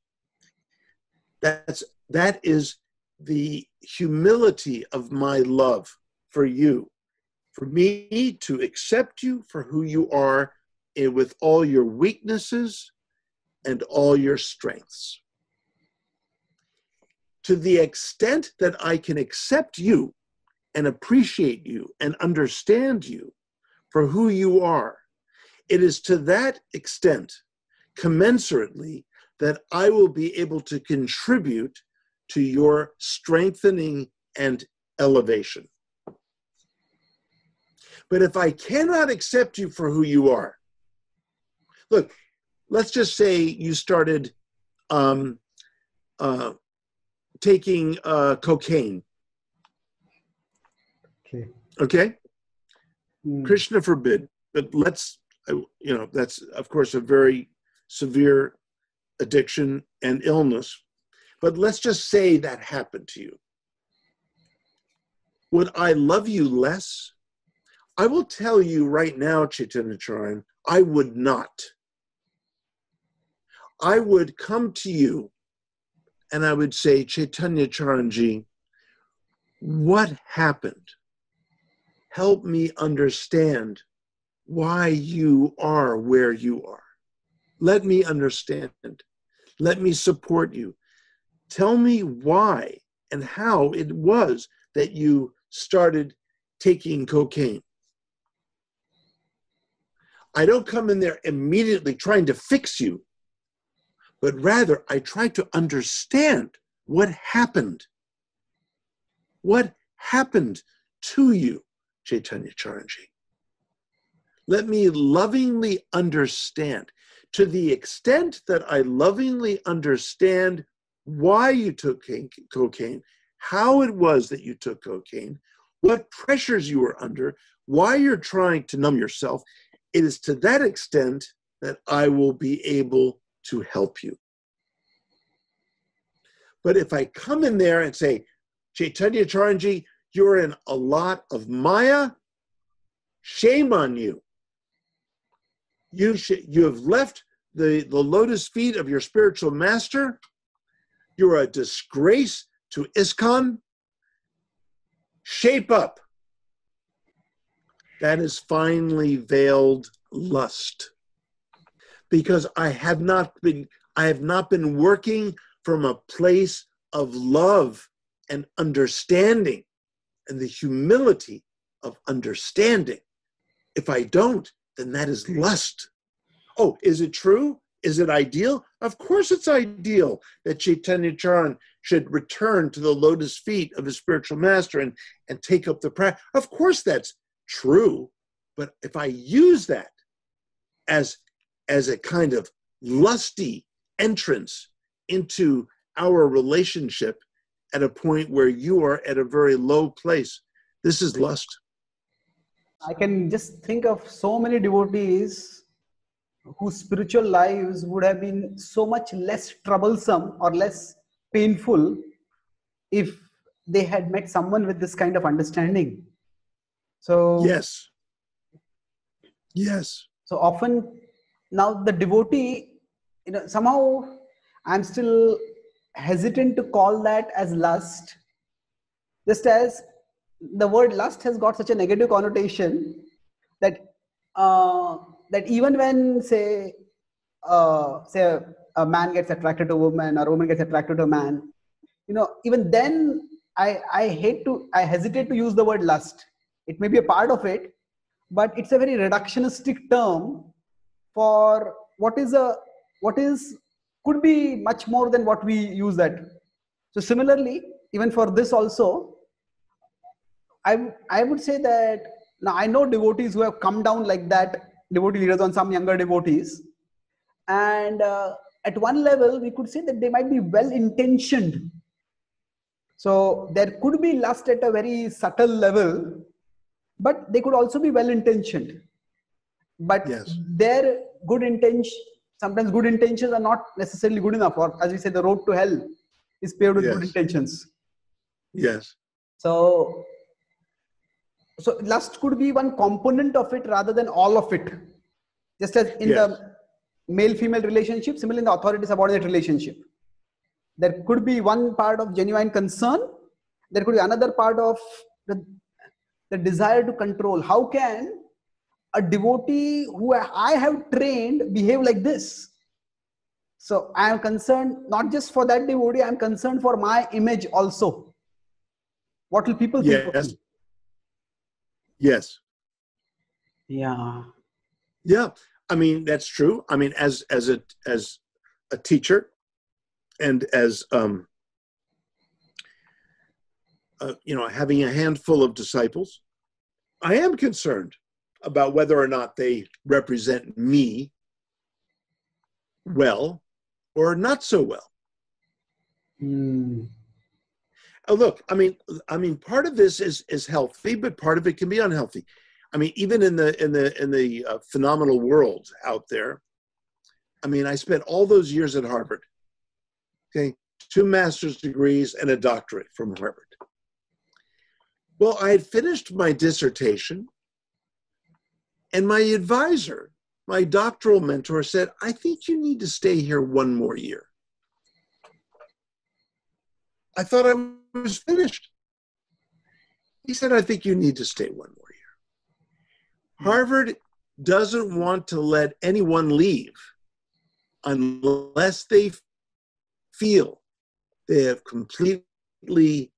that's that is the humility of my love for you, for me to accept you for who you are eh, with all your weaknesses and all your strengths. To the extent that I can accept you and appreciate you and understand you for who you are, it is to that extent, commensurately, that I will be able to contribute to your strengthening and elevation. But if I cannot accept you for who you are, look, let's just say you started um, uh, taking uh, cocaine, okay okay? Hmm. Krishna forbid, but let's, uh, you know, that's of course a very severe addiction and illness. But let's just say that happened to you. Would I love you less? I will tell you right now, Chaitanya Charan, I would not. I would come to you and I would say, Chaitanya Charanji, what happened? help me understand why you are where you are. Let me understand. Let me support you. Tell me why and how it was that you started taking cocaine. I don't come in there immediately trying to fix you, but rather I try to understand what happened. What happened to you, Chaitanya Charanji? Let me lovingly understand. To the extent that I lovingly understand why you took cocaine, how it was that you took cocaine, what pressures you were under, why you're trying to numb yourself, it is to that extent that I will be able to help you. But if I come in there and say, Chaitanya Charanji, you're in a lot of Maya, shame on you. You, should, you have left the, the lotus feet of your spiritual master. You're a disgrace to ISKCON. Shape up. That is finely veiled lust. Because I have not been I have not been working from a place of love and understanding and the humility of understanding. If I don't, then that is lust. Oh, is it true? Is it ideal? Of course, it's ideal that Chaitanya Charan should return to the lotus feet of his spiritual master and, and take up the practice. Of course, that's true. But if I use that as, as a kind of lusty entrance into our relationship at a point where you are at a very low place, this is lust. I can just think of so many devotees whose spiritual lives would have been so much less troublesome or less painful if they had met someone with this kind of understanding. So, yes. Yes. So often now the devotee, you know, somehow I'm still hesitant to call that as lust, just as the word lust has got such a negative connotation that uh, that even when say uh, say a, a, man gets attracted to a woman or a woman gets attracted to a man you know even then i i hate to i hesitate to use the word lust. It may be a part of it but it's a very reductionistic term for what is a what is could be much more than what we use that. So similarly even for this also I, I would say that now I know devotees who have come down like that, devotee leaders on some younger devotees. And uh, at one level, we could say that they might be well intentioned. So there could be lust at a very subtle level, but they could also be well intentioned. But yes. their good intention, sometimes good intentions are not necessarily good enough, or as we say, the road to hell is paved with yes. good intentions. Yes. So so lust could be one component of it rather than all of it. Just as in yes. the male female relationship similarly in the authority subordinate relationship. There could be one part of genuine concern there could be another part of the, the desire to control. How can a devotee who i have trained behave like this? So i am concerned not just for that devotee i am concerned for my image also. What will people think yes. me Yes. Yeah. Yeah. I mean, that's true. I mean, as as a as a teacher and as um uh, you know, having a handful of disciples, I am concerned about whether or not they represent me well or not so well. Mm. Oh, look, I mean, I mean, part of this is is healthy, but part of it can be unhealthy. I mean, even in the in the in the uh, phenomenal world out there, I mean, I spent all those years at Harvard. Okay, two master's degrees and a doctorate from Harvard. Well, I had finished my dissertation, and my advisor, my doctoral mentor, said, "I think you need to stay here one more year." I thought I was finished. He said, I think you need to stay one more year. Hmm. Harvard doesn't want to let anyone leave unless they feel they have completely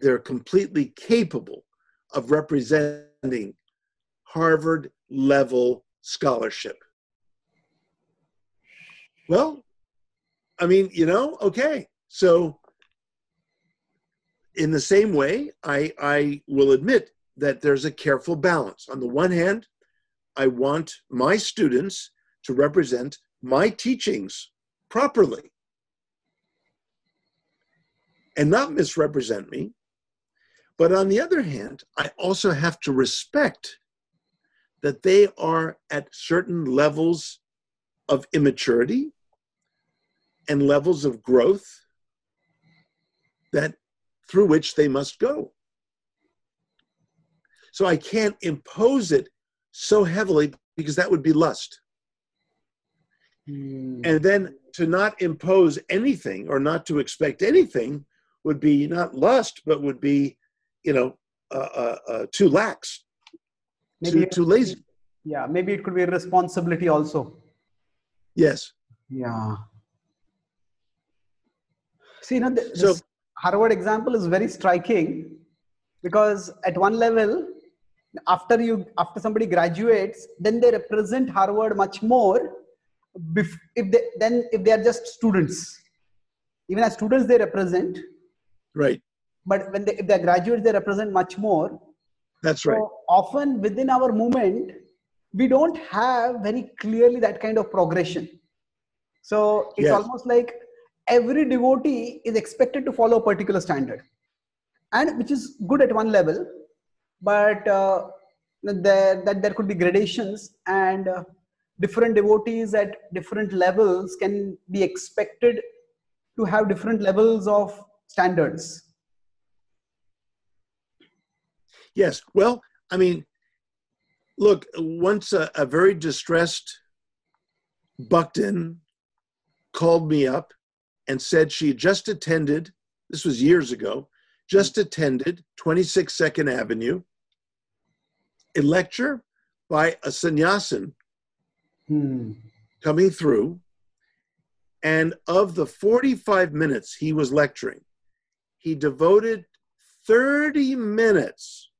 they're completely capable of representing Harvard level scholarship. Well, I mean, you know, okay. So in the same way, I, I will admit that there's a careful balance. On the one hand, I want my students to represent my teachings properly and not misrepresent me. But on the other hand, I also have to respect that they are at certain levels of immaturity and levels of growth that through which they must go. So I can't impose it so heavily because that would be lust. Mm. And then to not impose anything or not to expect anything would be not lust, but would be, you know, uh, uh, uh, too lax, maybe too, too lazy. Yeah, maybe it could be a responsibility also. Yes. Yeah. See, you know, the, so, Harvard example is very striking because at one level, after you after somebody graduates, then they represent Harvard much more. if they then if they are just students, even as students they represent. Right. But when they if they're graduates, they represent much more. That's right. So often within our movement, we don't have very clearly that kind of progression. So it's yes. almost like every devotee is expected to follow a particular standard and which is good at one level but uh, there that there could be gradations and uh, different devotees at different levels can be expected to have different levels of standards. Yes well i mean look once a, a very distressed bhaktin called me up and said she had just attended, this was years ago, just attended 26 Second Avenue, a lecture by a sannyasin hmm. coming through. And of the 45 minutes he was lecturing, he devoted 30 minutes,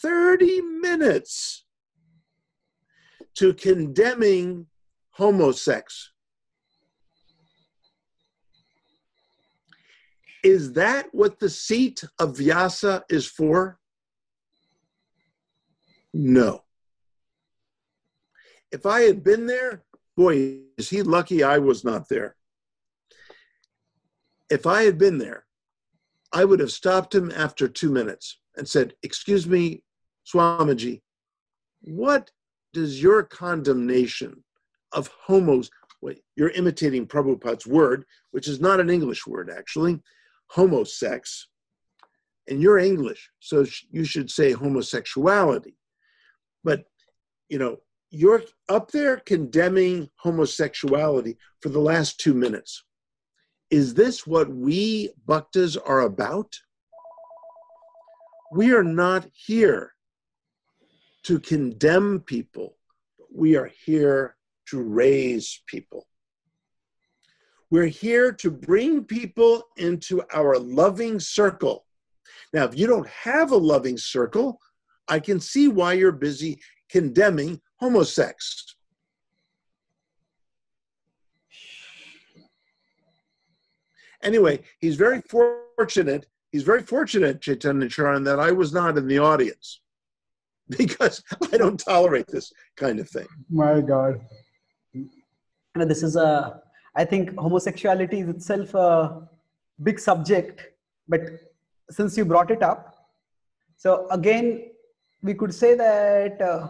30 minutes to condemning homosex Is that what the seat of Vyasa is for? No. If I had been there, boy, is he lucky I was not there. If I had been there, I would have stopped him after two minutes and said, Excuse me, Swamiji, what does your condemnation of homos, wait, you're imitating Prabhupada's word, which is not an English word actually, homosex, and you're English, so you should say homosexuality. But, you know, you're up there condemning homosexuality for the last two minutes. Is this what we bhaktas are about? We are not here to condemn people, we are here to raise people. We're here to bring people into our loving circle. Now, if you don't have a loving circle, I can see why you're busy condemning homosex. Anyway, he's very fortunate. He's very fortunate, Chaitanya Charan, that I was not in the audience because I don't tolerate this kind of thing. My God. And this is a I think homosexuality is itself a big subject, but since you brought it up, so again, we could say that uh,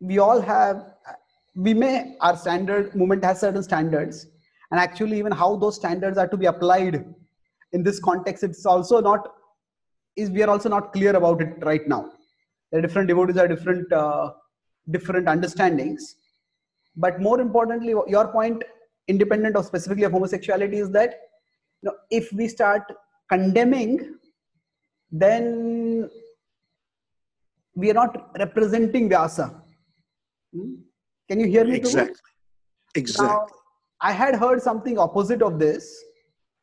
we all have, we may, our standard movement has certain standards, and actually, even how those standards are to be applied in this context, it's also not, is we are also not clear about it right now. Are different devotees are different, uh, different understandings but more importantly your point independent of specifically of homosexuality is that you know, if we start condemning then we are not representing vyasa. Hmm? can you hear me exactly. Exactly. Now, i had heard something opposite of this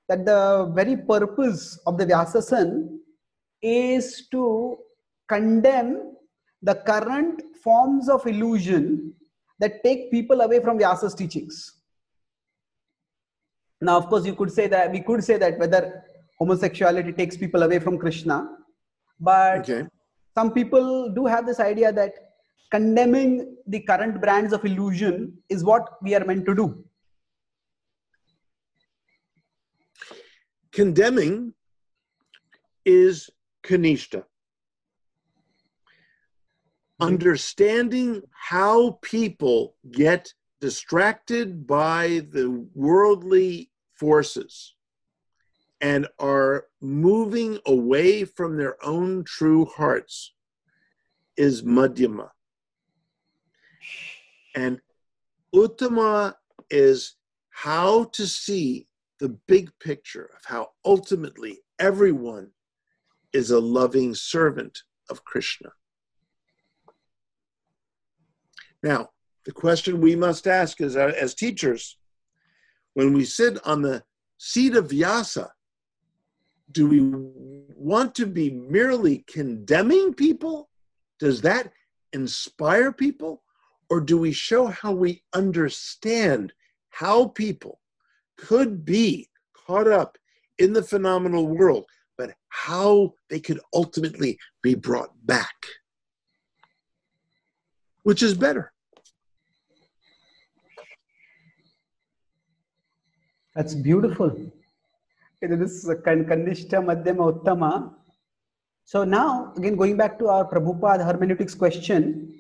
that the very purpose of the vyasasan is to condemn the current forms of illusion that take people away from Vyasa's teachings. now of course you could say that we could say that whether homosexuality takes people away from krishna but okay. some people do have this idea that condemning the current brands of illusion is what we are meant to do condemning is kanishta Mm-hmm. understanding how people get distracted by the worldly forces and are moving away from their own true hearts is madhyama. And uttama is how to see the big picture of how ultimately everyone is a loving servant of Krishna. Now, the question we must ask is uh, as teachers, when we sit on the seat of Vyasa, do we want to be merely condemning people? Does that inspire people? Or do we show how we understand how people could be caught up in the phenomenal world, but how they could ultimately be brought back? Which is better? That's beautiful. This is Kanishta Madhyama Uttama. So now, again, going back to our Prabhupada hermeneutics question,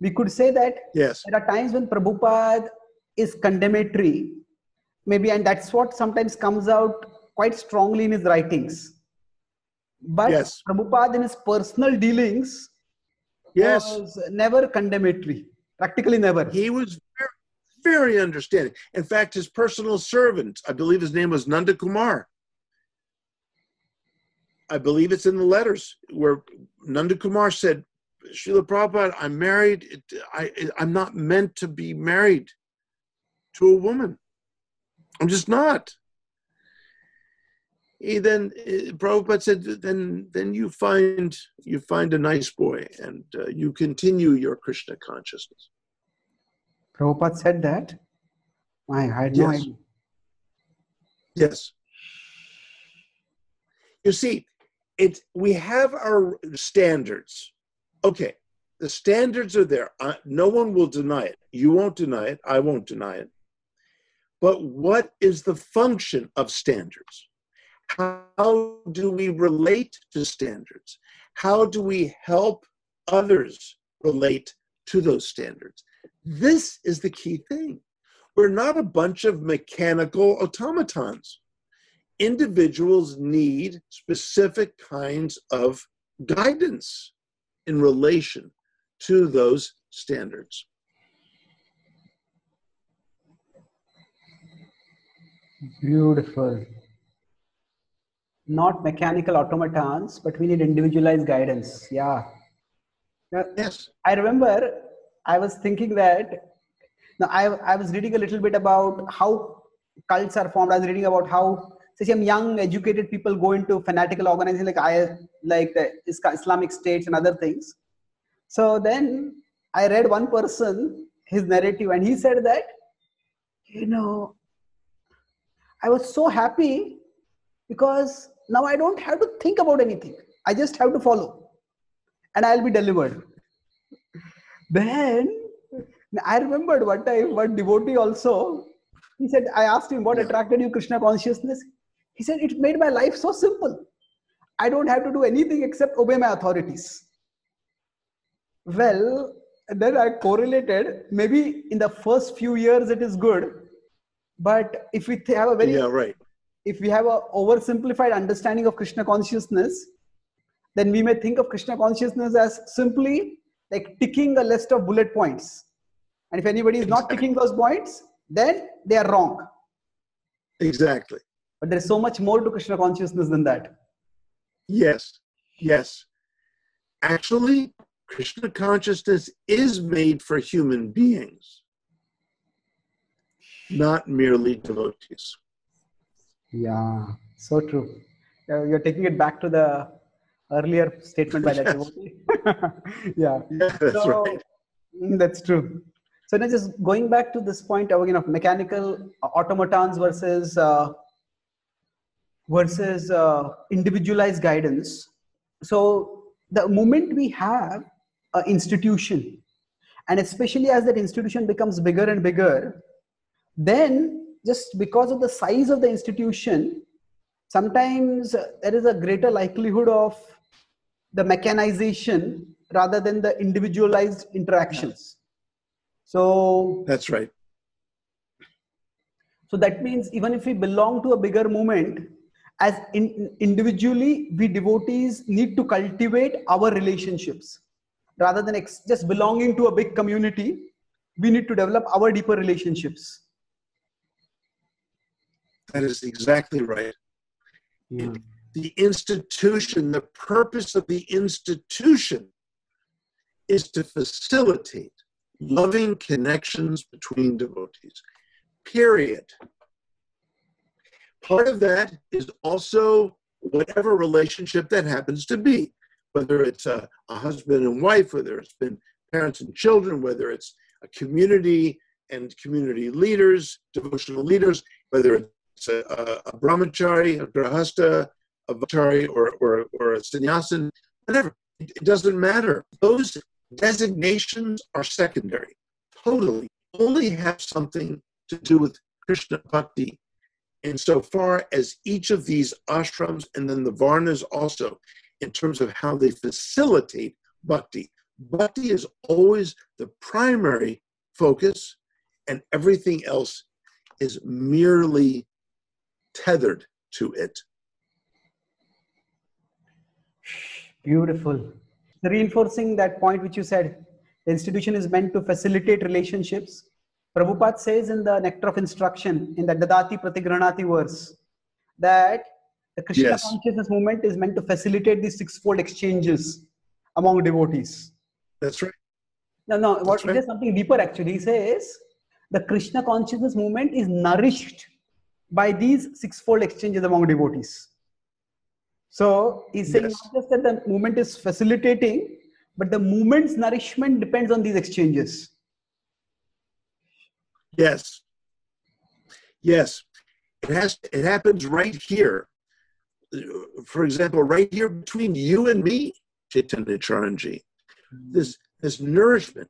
we could say that yes. there are times when Prabhupada is condemnatory, maybe, and that's what sometimes comes out quite strongly in his writings. But yes. Prabhupada in his personal dealings yes. was never condemnatory, practically never. He was very, very understanding. In fact, his personal servant, I believe his name was Nanda Kumar, I believe it's in the letters where Nanda Kumar said, Srila Prabhupada, I'm married. I, I'm not meant to be married to a woman. I'm just not. He then uh, Prabhupada said, then then you find you find a nice boy and uh, you continue your Krishna consciousness. Prabhupada said that. I had no yes. idea. Yes. You see, it we have our standards. Okay, the standards are there. Uh, no one will deny it. You won't deny it. I won't deny it. But what is the function of standards? How do we relate to standards? How do we help others relate to those standards? This is the key thing. We're not a bunch of mechanical automatons individuals need specific kinds of guidance in relation to those standards. Beautiful. Not mechanical automatons, but we need individualized guidance. Yeah. Yes. I remember I was thinking that now I, I was reading a little bit about how cults are formed. I was reading about how such young educated people go into fanatical organizations like I like the Islamic states and other things. So then I read one person his narrative and he said that you know I was so happy because now I don't have to think about anything. I just have to follow and I'll be delivered. Then I remembered one time one devotee also. He said, I asked him what attracted you Krishna consciousness. He said, It made my life so simple. I don't have to do anything except obey my authorities. Well, then I correlated. Maybe in the first few years it is good, but if we have a very yeah right, if we have a oversimplified understanding of Krishna consciousness, then we may think of Krishna consciousness as simply like ticking a list of bullet points. And if anybody is not ticking those points, then they are wrong. Exactly. But there's so much more to Krishna consciousness than that. Yes, yes. Actually, Krishna consciousness is made for human beings, not merely devotees. Yeah, so true. You're taking it back to the earlier statement by that yeah. yeah, that's so, right. Mm, that's true. So now just going back to this point again of mechanical automatons versus uh, versus uh, individualized guidance. So the moment we have an institution, and especially as that institution becomes bigger and bigger, then just because of the size of the institution, sometimes there is a greater likelihood of the mechanization rather than the individualized interactions. So that's right. So that means even if we belong to a bigger movement, as in, individually, we devotees need to cultivate our relationships rather than ex- just belonging to a big community. We need to develop our deeper relationships. That is exactly right. Yeah. The institution, the purpose of the institution is to facilitate loving connections between devotees. Period. Part of that is also whatever relationship that happens to be, whether it's a, a husband and wife, whether it's been parents and children, whether it's a community and community leaders, devotional leaders, whether it's a, a, uh, a brahmachari, a grahasta, a vachari, or, or, or a sannyasin, whatever. It, doesn't matter. Those designations are secondary, totally, only have something to do with Krishna bhakti insofar as each of these ashrams and then the varnas also, in terms of how they facilitate bhakti. Bhakti is always the primary focus, and everything else is merely tethered to it. Beautiful. Reinforcing that point which you said, the institution is meant to facilitate relationships Prabhupada says in the Nectar of Instruction, in the Dadati Pratigrhnati verse, that the Krishna yes. consciousness movement is meant to facilitate these sixfold exchanges among devotees. That's right. No, no, what right. there's something deeper actually. He says the Krishna consciousness movement is nourished by these sixfold exchanges among devotees. So he's saying yes. not just that the movement is facilitating, but the movement's nourishment depends on these exchanges. Yes. Yes. It has it happens right here. For example, right here between you and me, Chaitanya Charanji. Hmm. This this nourishment,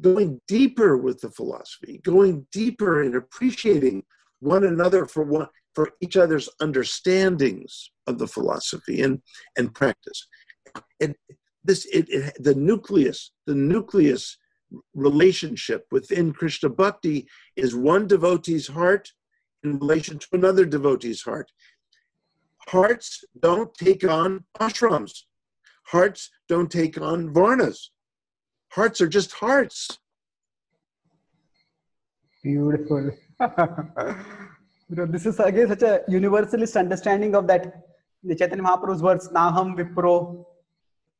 going deeper with the philosophy, going deeper in appreciating one another for one for each other's understandings of the philosophy and and practice. And this it, it the nucleus, the nucleus relationship within Krishna Bhakti is one devotee's heart in relation to another devotee's heart. Hearts don't take on ashrams. Hearts don't take on varnas. Hearts are just hearts. Beautiful. This is again such a universalist understanding of that the Chaitanya Mahaprabhu's words, Naham Vipro.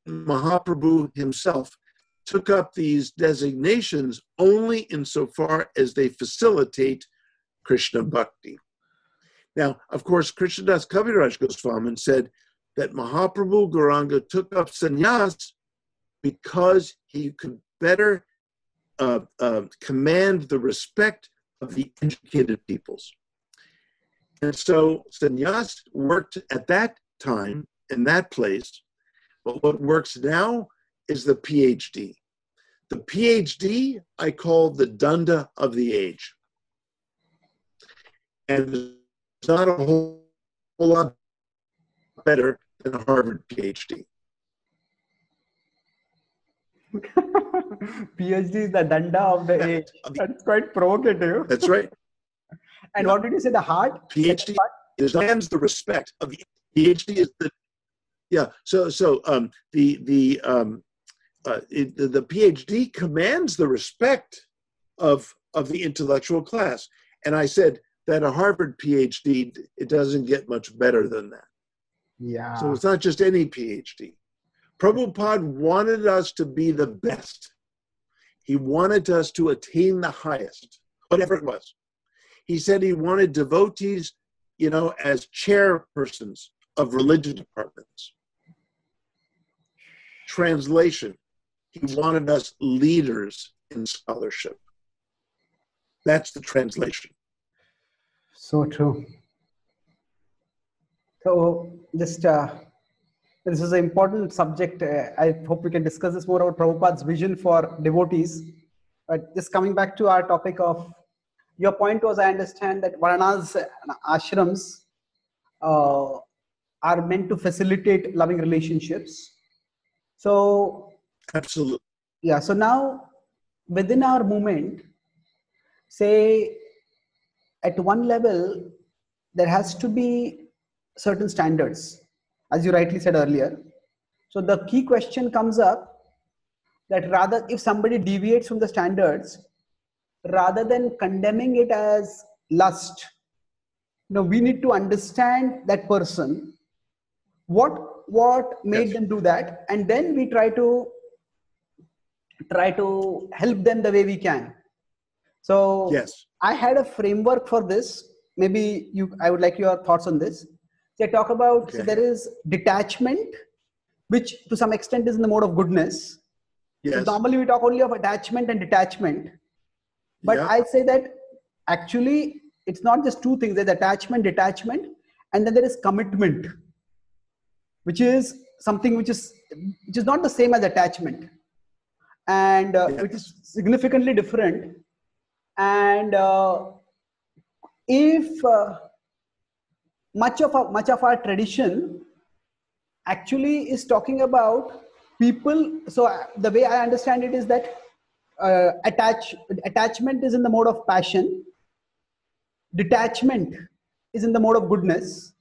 Mahaprabhu himself took up these designations only insofar as they facilitate Krishna bhakti. Now, of course, Krishnadas Kaviraj Goswami said that Mahaprabhu Gauranga took up sannyas because he could better uh, uh, command the respect of the educated peoples. And so sannyas worked at that time in that place, but what works now is the PhD. The PhD I call the danda of the age. And it's not a whole, whole lot better than a Harvard PhD. PhD is the danda of the age. That's quite provocative. That's right. and what did you say? The heart? PhD demands the respect of the PhD is the yeah. So so um, the the um, uh, it, the PhD commands the respect of of the intellectual class. And I said that a Harvard PhD it doesn't get much better than that. Yeah. So it's not just any PhD. Prabhupada wanted us to be the best. He wanted us to attain the highest, whatever it was. He said he wanted devotees, you know, as chairpersons of religion departments. Translation he wanted us leaders in scholarship. That's the translation. So true. So just uh, this is an important subject. Uh, I hope we can discuss this more about Prabhupada's vision for devotees. But just coming back to our topic of your point was, I understand that Varnas and ashrams uh, are meant to facilitate loving relationships. So absolutely, yeah. So now within our movement, say at one level, there has to be certain standards, as you rightly said earlier. So the key question comes up that rather if somebody deviates from the standards, rather than condemning it as lust, you know, we need to understand that person, what what made yes. them do that, and then we try to try to help them the way we can. So yes, I had a framework for this. Maybe you, I would like your thoughts on this. I talk about okay. so there is detachment, which to some extent is in the mode of goodness. Yes. So normally we talk only of attachment and detachment, but yeah. I say that actually it's not just two things. There's attachment, detachment, and then there is commitment, which is something which is which is not the same as attachment, and uh, yes. which is significantly different. And uh, if uh, much of our, much of our tradition actually is talking about people. So uh, the way i understand it is that uh, attach attachment is in the mode of passion. Detachment is in the mode of goodness.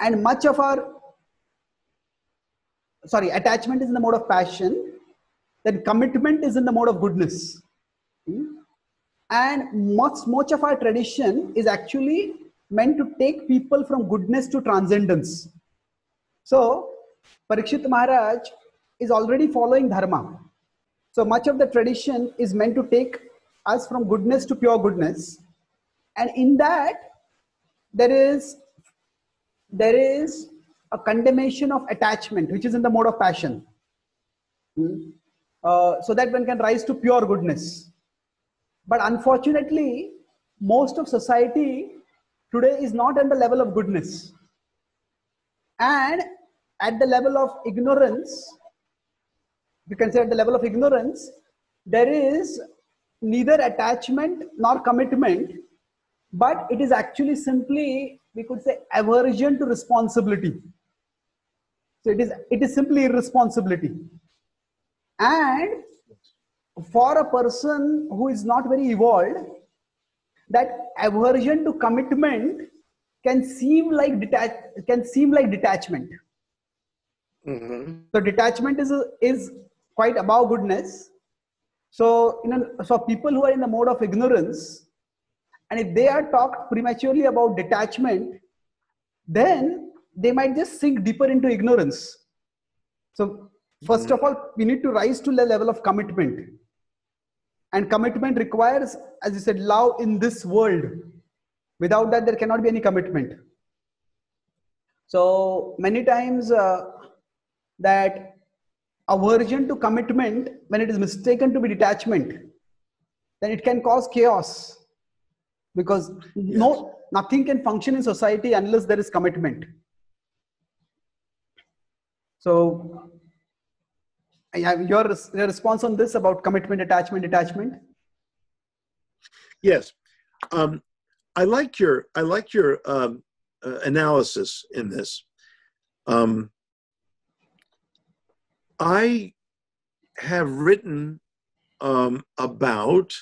And much of our sorry attachment is in the mode of passion. Then commitment is in the mode of goodness. Hmm? and much much of our tradition is actually meant to take people from goodness to transcendence. So, Parikshit Maharaj is already following Dharma. So, much of the tradition is meant to take us from goodness to pure goodness. And in that, there is there is a condemnation of attachment, which is in the mode of passion. Hmm? Uh, so that one can rise to pure goodness. But unfortunately, most of society today is not at the level of goodness. And at the level of ignorance, say at the level of ignorance, there is neither attachment nor commitment, but it is actually simply, we could say, aversion to responsibility. So it is, it is simply irresponsibility. And for a person who is not very evolved, that aversion to commitment can seem like detach can seem like detachment mm-hmm. so detachment is is quite above goodness so you know so people who are in the mode of ignorance and if they are talked prematurely about detachment then they might just sink deeper into ignorance so 1st mm-hmm. of all we need to rise to the level of commitment and commitment requires, as you said, love in this world. Without that, there cannot be any commitment. So many times uh, that aversion to commitment, when it is mistaken to be detachment, then it can cause chaos because yes. no nothing can function in society unless there is commitment. So your, your response on this about commitment, attachment, detachment? Yes, um, I like your I like your um, uh, analysis in this. Um, I have written um, about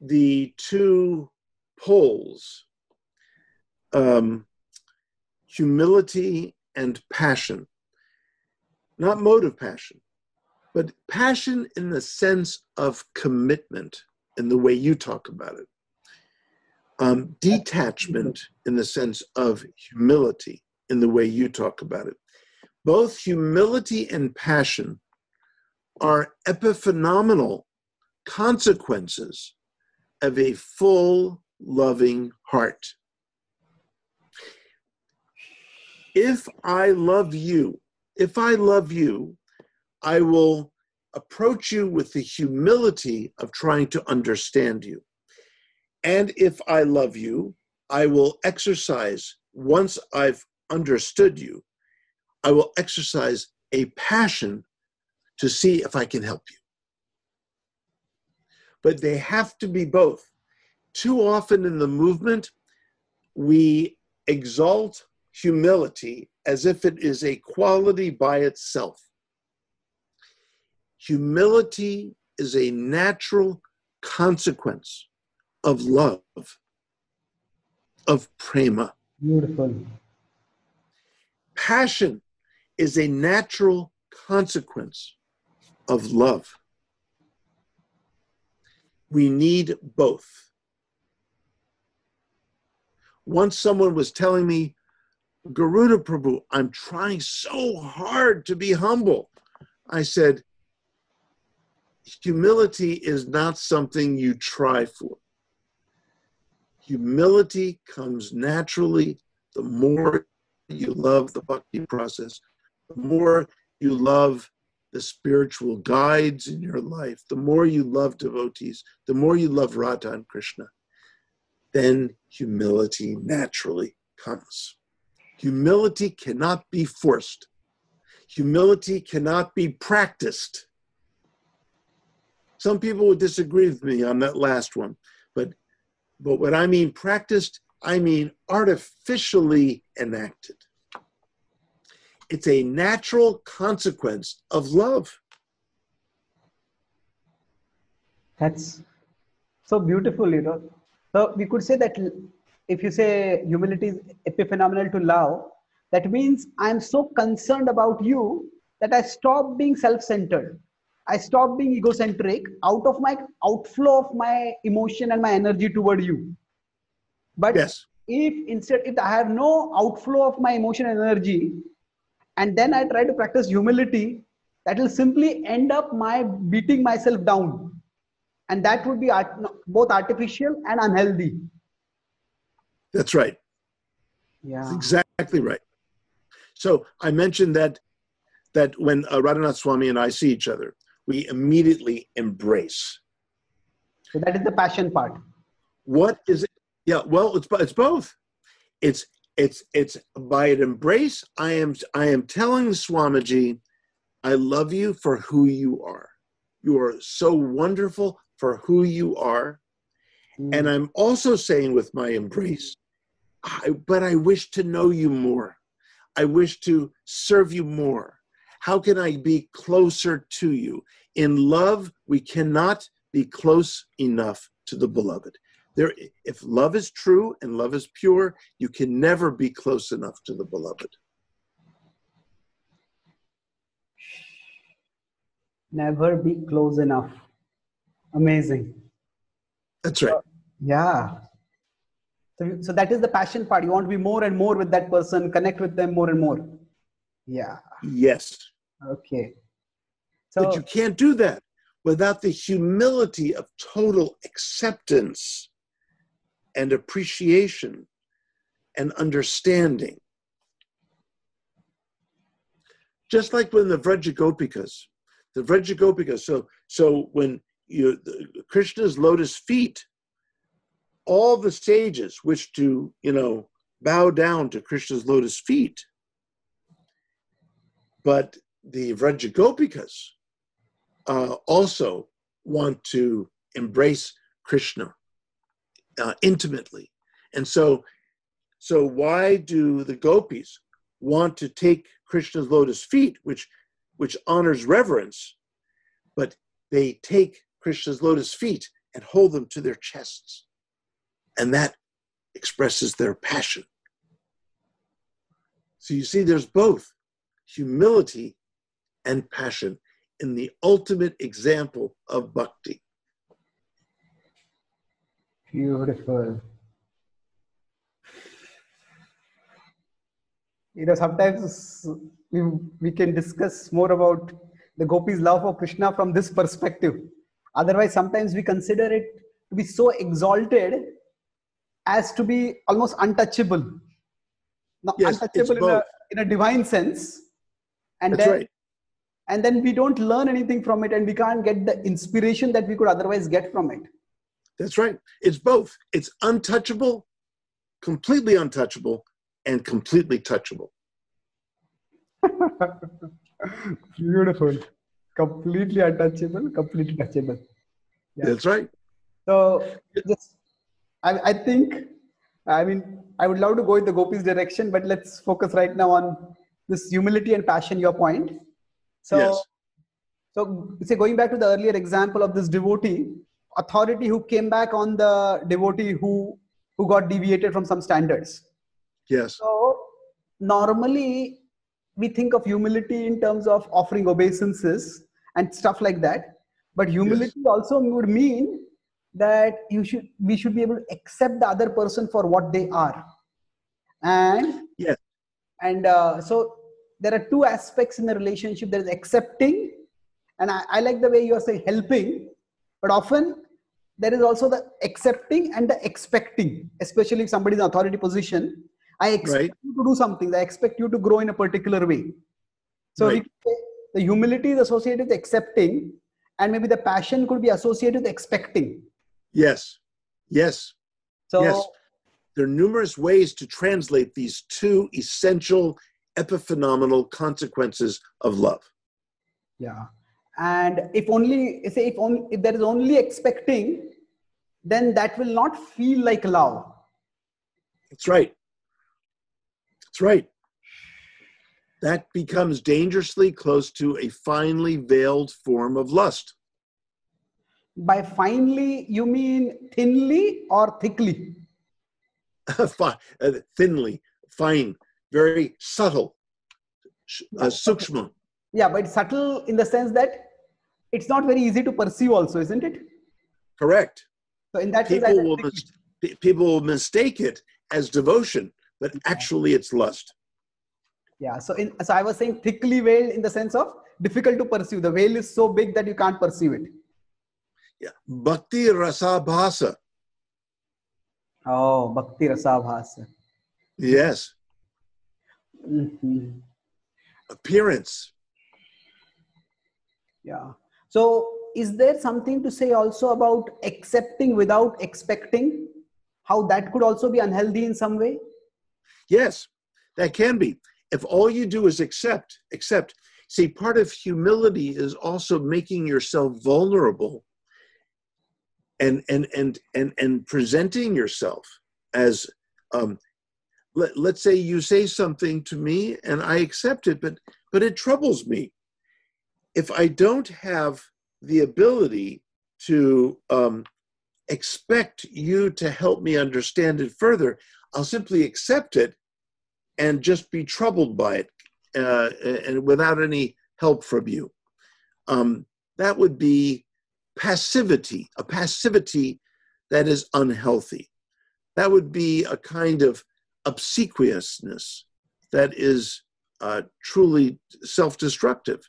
the two poles, um, humility and passion not motive passion, but passion in the sense of commitment in the way you talk about it. Um, detachment in the sense of humility in the way you talk about it. Both humility and passion are epiphenomenal consequences of a full, loving heart. If I love you, if I love you, I will approach you with the humility of trying to understand you. And if I love you, I will exercise, once I've understood you, I will exercise a passion to see if I can help you. But they have to be both. Too often in the movement, we exalt humility as if it is a quality by itself. Humility is a natural consequence of love, of prema. Beautiful. Passion is a natural consequence of love. We need both. Once someone was telling me, Garuda Prabhu, I'm trying so hard to be humble. I said, humility is not something you try for. Humility comes naturally the more you love the bhakti process, the more you love the spiritual guides in your life, the more you love devotees, the more you love Radha and Krishna, then humility naturally comes. Humility cannot be forced. Humility cannot be practiced. Some people would disagree with me on that last one, but but what I mean practiced, I mean artificially enacted. It's a natural consequence of love. That's so beautiful, you know. So we could say that if you say humility is epiphenomenal to love, that means I'm so concerned about you that I stop being self-centered. I stop being egocentric out of my outflow of my emotion and my energy toward you. But yes. if instead, if I have no outflow of my emotion and energy, and then I try to practice humility, that will simply end up my beating myself down. And that would be art, both artificial and unhealthy. That's right. Yeah. That's exactly right. So I mentioned that that when uh, Radhanath Swami and I see each other, we immediately embrace. So that is the passion part. What is it? Yeah, well, it's it's both. It's it's it's by an embrace. I am I am telling Swamiji, I love you for who you are. You are so wonderful for who you are. Mm. And I'm also saying with my embrace, I, but I wish to know you more. I wish to serve you more. How can I be closer to you? In love, we cannot be close enough to the beloved. There, if love is true and love is pure, you can never be close enough to the beloved. Never be close enough. Amazing. That's right. yeah. So, so that is the passion part. You want to be more and more with that person, connect with them more and more. Yeah. Yes. Okay. So, but you can't do that without the humility of total acceptance and appreciation and understanding. Just like when the Vrajagopikas, the Vrajagopikas, so so when you Krishna's lotus feet, all the sages wish to, you know, bow down to Krishna's lotus feet. But the Vrajagopikas uh, also want to embrace Krishna uh, intimately. And so, so why do the gopis want to take Krishna's lotus feet, which, which honors reverence, but they take Krishna's lotus feet and hold them to their chests? And that expresses their passion. So you see, there's both humility and passion in the ultimate example of bhakti. Beautiful. You know, sometimes we, we can discuss more about the gopis' love for Krishna from this perspective. Otherwise, sometimes we consider it to be so exalted as to be almost untouchable. Not yes, untouchable in a, in a divine sense. And That's then right. and then we don't learn anything from it and we can't get the inspiration that we could otherwise get from it That's right. It's both. It's untouchable, completely untouchable, and completely touchable. Beautiful. Completely untouchable, completely touchable. Yeah. That's right. So just I, I think I mean I would love to go in the Gopi's direction, but let's focus right now on this humility and passion, your point. So yes. so say going back to the earlier example of this devotee, authority who came back on the devotee who who got deviated from some standards. Yes. So normally we think of humility in terms of offering obeisances and stuff like that but humility yes. also would mean that you should we should be able to accept the other person for what they are and yes and uh, so there are two aspects in the relationship there is accepting and I, I like the way you are saying helping but often there is also the accepting and the expecting especially if somebody is in authority position I expect right. you to do something. I expect you to grow in a particular way. So right. the humility is associated with accepting, and maybe the passion could be associated with expecting. Yes. Yes. So, yes. There are numerous ways to translate these two essential epiphenomenal consequences of love. Yeah. And if only say if only if there is only expecting, then that will not feel like love. That's right. That's right. That becomes dangerously close to a finely veiled form of lust. By finely, you mean thinly or thickly? uh, thinly, fine, very subtle, uh, sukshma. Yeah, but subtle in the sense that it's not very easy to perceive, also, isn't it? Correct. So, in that people sense, will mis- people will mistake it as devotion but actually it's lust. Yeah. So in so I was saying thickly veiled in the sense of difficult to perceive. The veil is so big that you can't perceive it. Yeah. Bhakti rasabhasa. Oh, bhakti rasabhasa. Yes. Mm-hmm. Appearance. Yeah. So is there something to say also about accepting without expecting? How that could also be unhealthy in some way? Yes, that can be. If all you do is accept, accept. See, part of humility is also making yourself vulnerable and and and and and presenting yourself as um let, let's say you say something to me and I accept it, but but it troubles me. If I don't have the ability to um, expect you to help me understand it further, I'll simply accept it and just be troubled by it uh, and without any help from you. Um, that would be passivity, a passivity that is unhealthy. That would be a kind of obsequiousness that is uh, truly self destructive.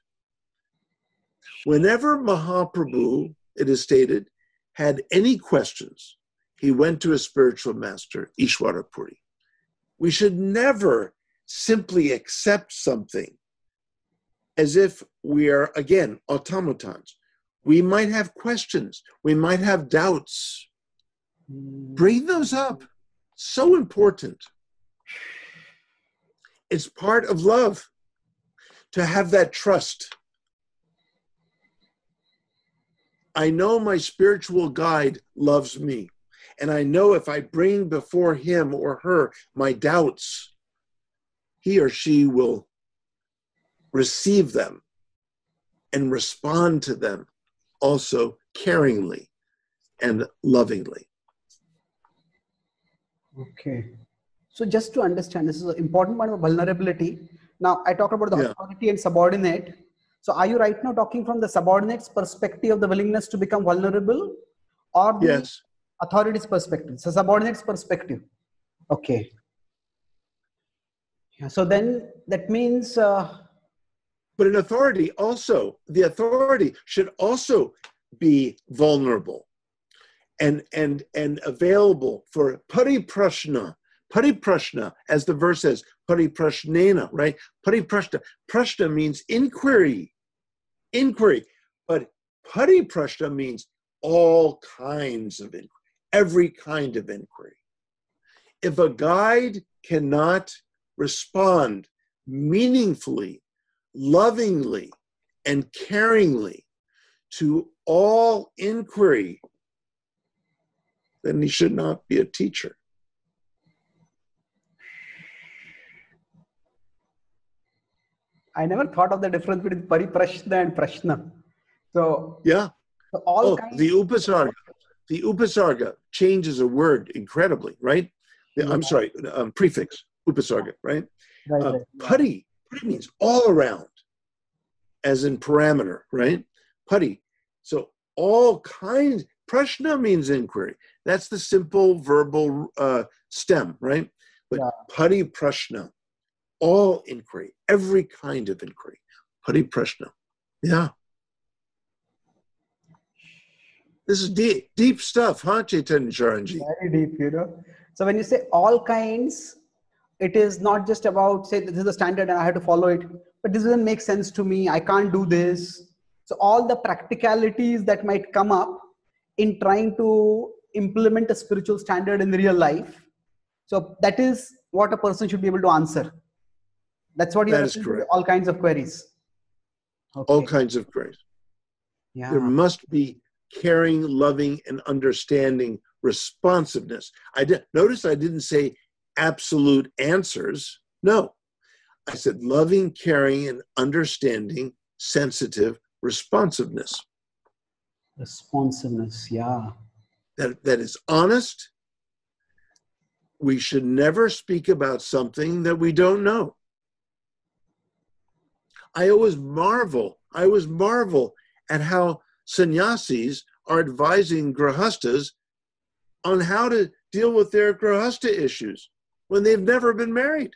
Whenever Mahaprabhu, it is stated, had any questions, he went to his spiritual master, Ishwarapuri. We should never simply accept something as if we are, again, automatons. We might have questions, we might have doubts. Hmm. Bring those up. So important. It's part of love to have that trust. I know my spiritual guide loves me. And I know if I bring before him or her my doubts, he or she will receive them and respond to them also caringly and lovingly. Okay. So just to understand, this is an important part of vulnerability. Now I talked about the yeah. authority and subordinate. So are you right now talking from the subordinate's perspective of the willingness to become vulnerable or the yes authority's perspective so subordinate's perspective okay yeah, so then that means uh, but an authority also the authority should also be vulnerable and and and available for pariprashna. Pariprashna as the verse says pariprashnena right? Pariprashna. Prashna means inquiry. Inquiry. But pariprashna means all kinds of inquiry every kind of inquiry. If a guide cannot respond meaningfully, lovingly, and caringly to all inquiry, then he should not be a teacher. I never thought of the difference between pariprashna and prashna. So yeah, so all oh, kinds the upasarga, the upasarga changes a word incredibly, right? Yeah, I'm sorry, um, prefix upasarga, right? right, Uh, right. Putty, pari means all around, as in parameter, right? Pari. So all kinds. Prashna means inquiry. That's the simple verbal uh, stem, right? But Yeah. pari prashna, all inquiry, every kind of inquiry. Pari prashna. Yeah. This is deep, deep stuff, huh, Chaitanya Charanji? very deep you know so when you say all kinds it is not just about say this is the standard and i have to follow it but this doesn't make sense to me i can't do this so all the practicalities that might come up in trying to implement a spiritual standard in real life so that is what a person should be able to answer that's what you That is correct. all kinds of queries okay. All kinds of grace. yeah There must be caring, loving, and understanding responsiveness. I did notice I didn't say absolute answers. No. I said loving, caring, and understanding, sensitive responsiveness. responsiveness yeah That, that is honest. We should never speak about something that we don't know. I always marvel, I always marvel at how sannyasis are advising grahastas on how to deal with their grahasta issues when they've never been married.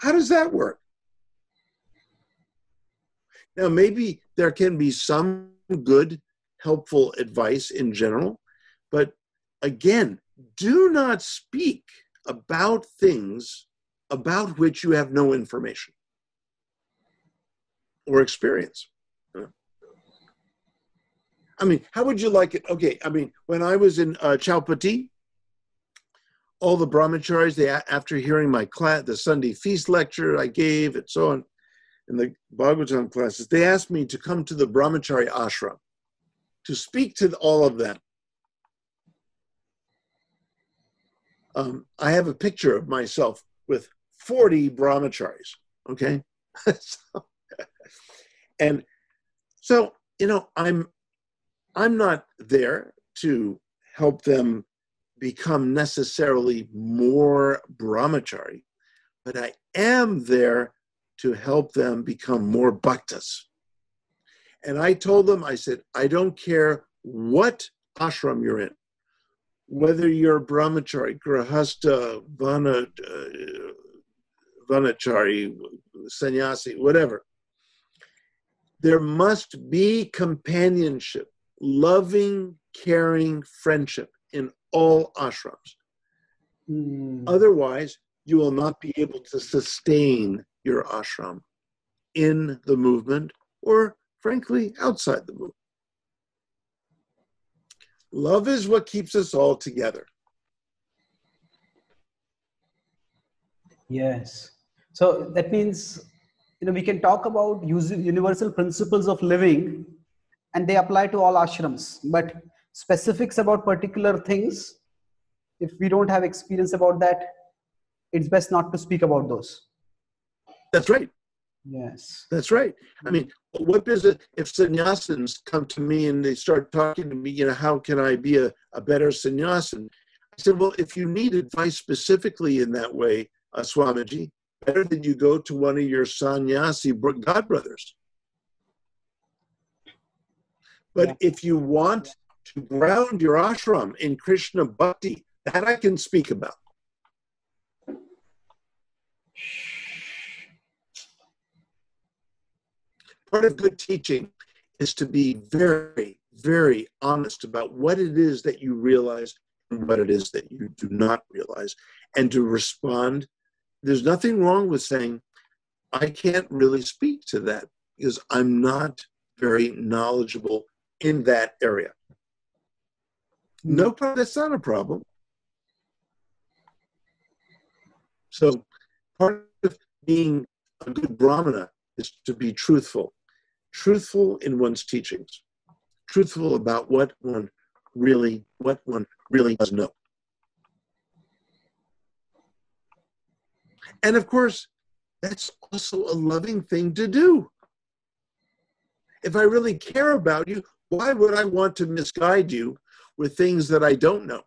How does that work? Now, maybe there can be some good, helpful advice in general, but again, do not speak about things about which you have no information or experience. I mean, how would you like it? Okay, I mean, when I was in uh, all the brahmacharis, they after hearing my class, the Sunday feast lecture I gave, and so on, in the Bhagavatam classes, they asked me to come to the brahmachari ashram to speak to all of them. Um, I have a picture of myself with 40 brahmacharis, okay? so, and so, you know, I'm I'm not there to help them become necessarily more brahmachari, but I am there to help them become more bhaktas. And I told them, I said, I don't care what ashram you're in, whether you're brahmachari, grahasta, vana, uh, vanachari, sannyasi, whatever. There must be companionship, loving, caring friendship in all ashrams. Hmm. Otherwise, you will not be able to sustain your ashram in the movement or, frankly, outside the movement. Love is what keeps us all together. Yes. So that means, you know, we can talk about universal principles of living and they apply to all ashrams. But specifics about particular things, if we don't have experience about that, it's best not to speak about those. That's right. Yes. That's right. I mean, what it, if sannyasins come to me and they start talking to me, you know, how can I be a, a better sannyasin? I said, well, if you need advice specifically in that way, uh, Swamiji, better that you go to one of your sannyasi bro- godbrothers. But Yeah. if you want to ground your ashram in Krishna bhakti, that I can speak about. part of good teaching is to be very, very honest about what it is that you realize and what it is that you do not realize, and to respond. There's nothing wrong with saying, I can't really speak to that because I'm not very knowledgeable in that area. Hmm. No problem. That's not a problem. So part of being a good brahmana is to be truthful, truthful in one's teachings, truthful about what one really, what one really does know. And of course, that's also a loving thing to do. If I really care about you, why would I want to misguide you with things that I don't know?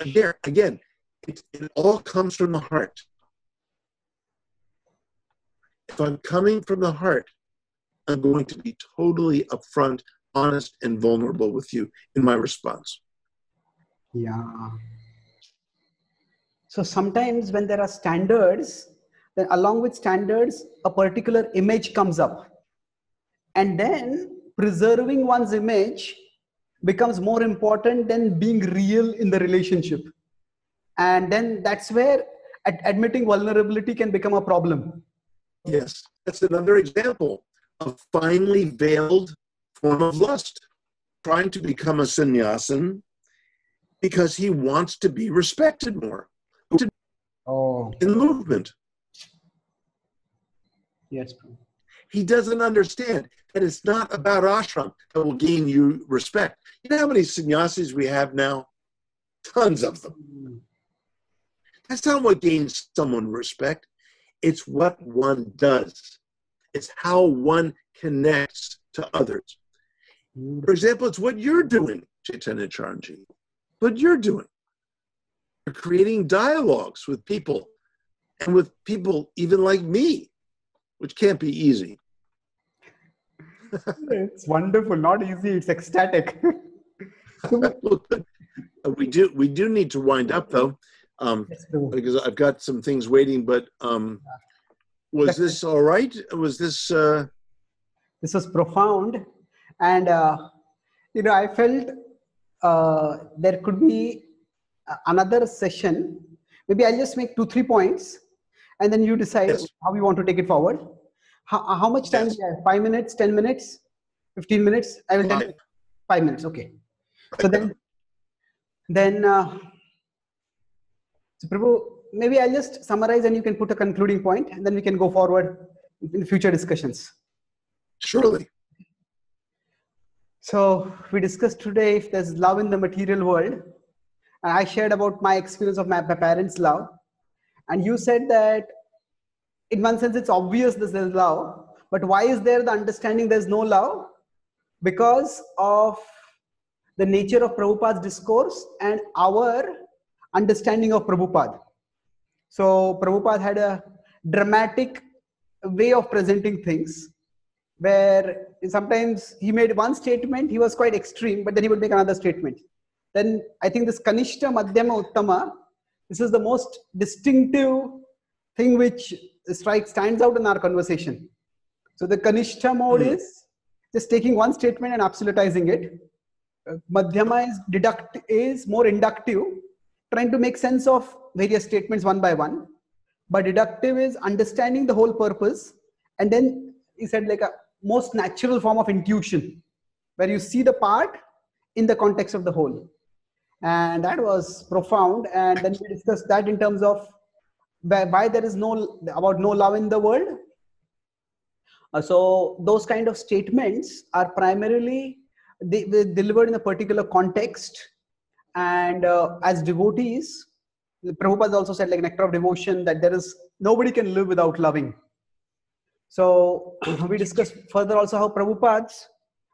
Again, again it, it all comes from the heart. If I'm coming from the heart, I'm going to be totally upfront, honest, and vulnerable with you in my response. Yeah. So sometimes when there are standards, then along with standards, a particular image comes up. And then preserving one's image becomes more important than being real in the relationship. And then that's where ad- admitting vulnerability can become a problem. Yes that's another example of finely veiled form of lust trying to become a sannyasin because he wants to be respected more. Oh. In the movement. Yes he doesn't understand that it's not about ashram that will gain you respect you know how many sannyasis we have now tons of them. That's not what gains someone respect. It's what one does. It's how one connects to others. For example, it's what you're doing, Chaitanya Charanji. What you're doing. You're creating dialogues with people and with people even like me, which can't be easy. It's wonderful, not easy, it's ecstatic. we do we do need to wind up though um, because I've got some things waiting. But um, was this all right? Was this? Uh... This was profound, and uh, you know, I felt uh, there could be another session. Maybe I'll just make two, three points, and then you decide yes. how you want to take it forward. How, how much time? Yes. Five minutes, ten minutes, fifteen minutes. I will five. five minutes. Okay. So then, then uh, so, Prabhu, maybe I'll just summarize and you can put a concluding point and then we can go forward in future discussions. Surely. So, we discussed today if there's love in the material world. And I shared about my experience of my, my parents' love. And you said that in one sense it's obvious that there's love. But why is there the understanding there's no love? Because of the nature of Prabhupada's discourse and our understanding of Prabhupada. So Prabhupada had a dramatic way of presenting things where sometimes he made one statement, he was quite extreme, but then he would make another statement. Then I think this Kanishta Madhyama Uttama, this is the most distinctive thing which strikes stands out in our conversation. So the Kanishta mode mm. is just taking one statement and absolutizing it. Madhyama is deduct is more inductive trying to make sense of various statements one by one. But deductive is understanding the whole purpose. And then he said like a most natural form of intuition, where you see the part in the context of the whole. And that was profound. And then we discussed that in terms of why there is no about no love in the world. Uh, so those kind of statements are primarily they, they delivered in a particular context and uh, as devotees, Prabhupada also said, like nectar of devotion, that there is nobody can live without loving. So we discussed further also how Prabhupada's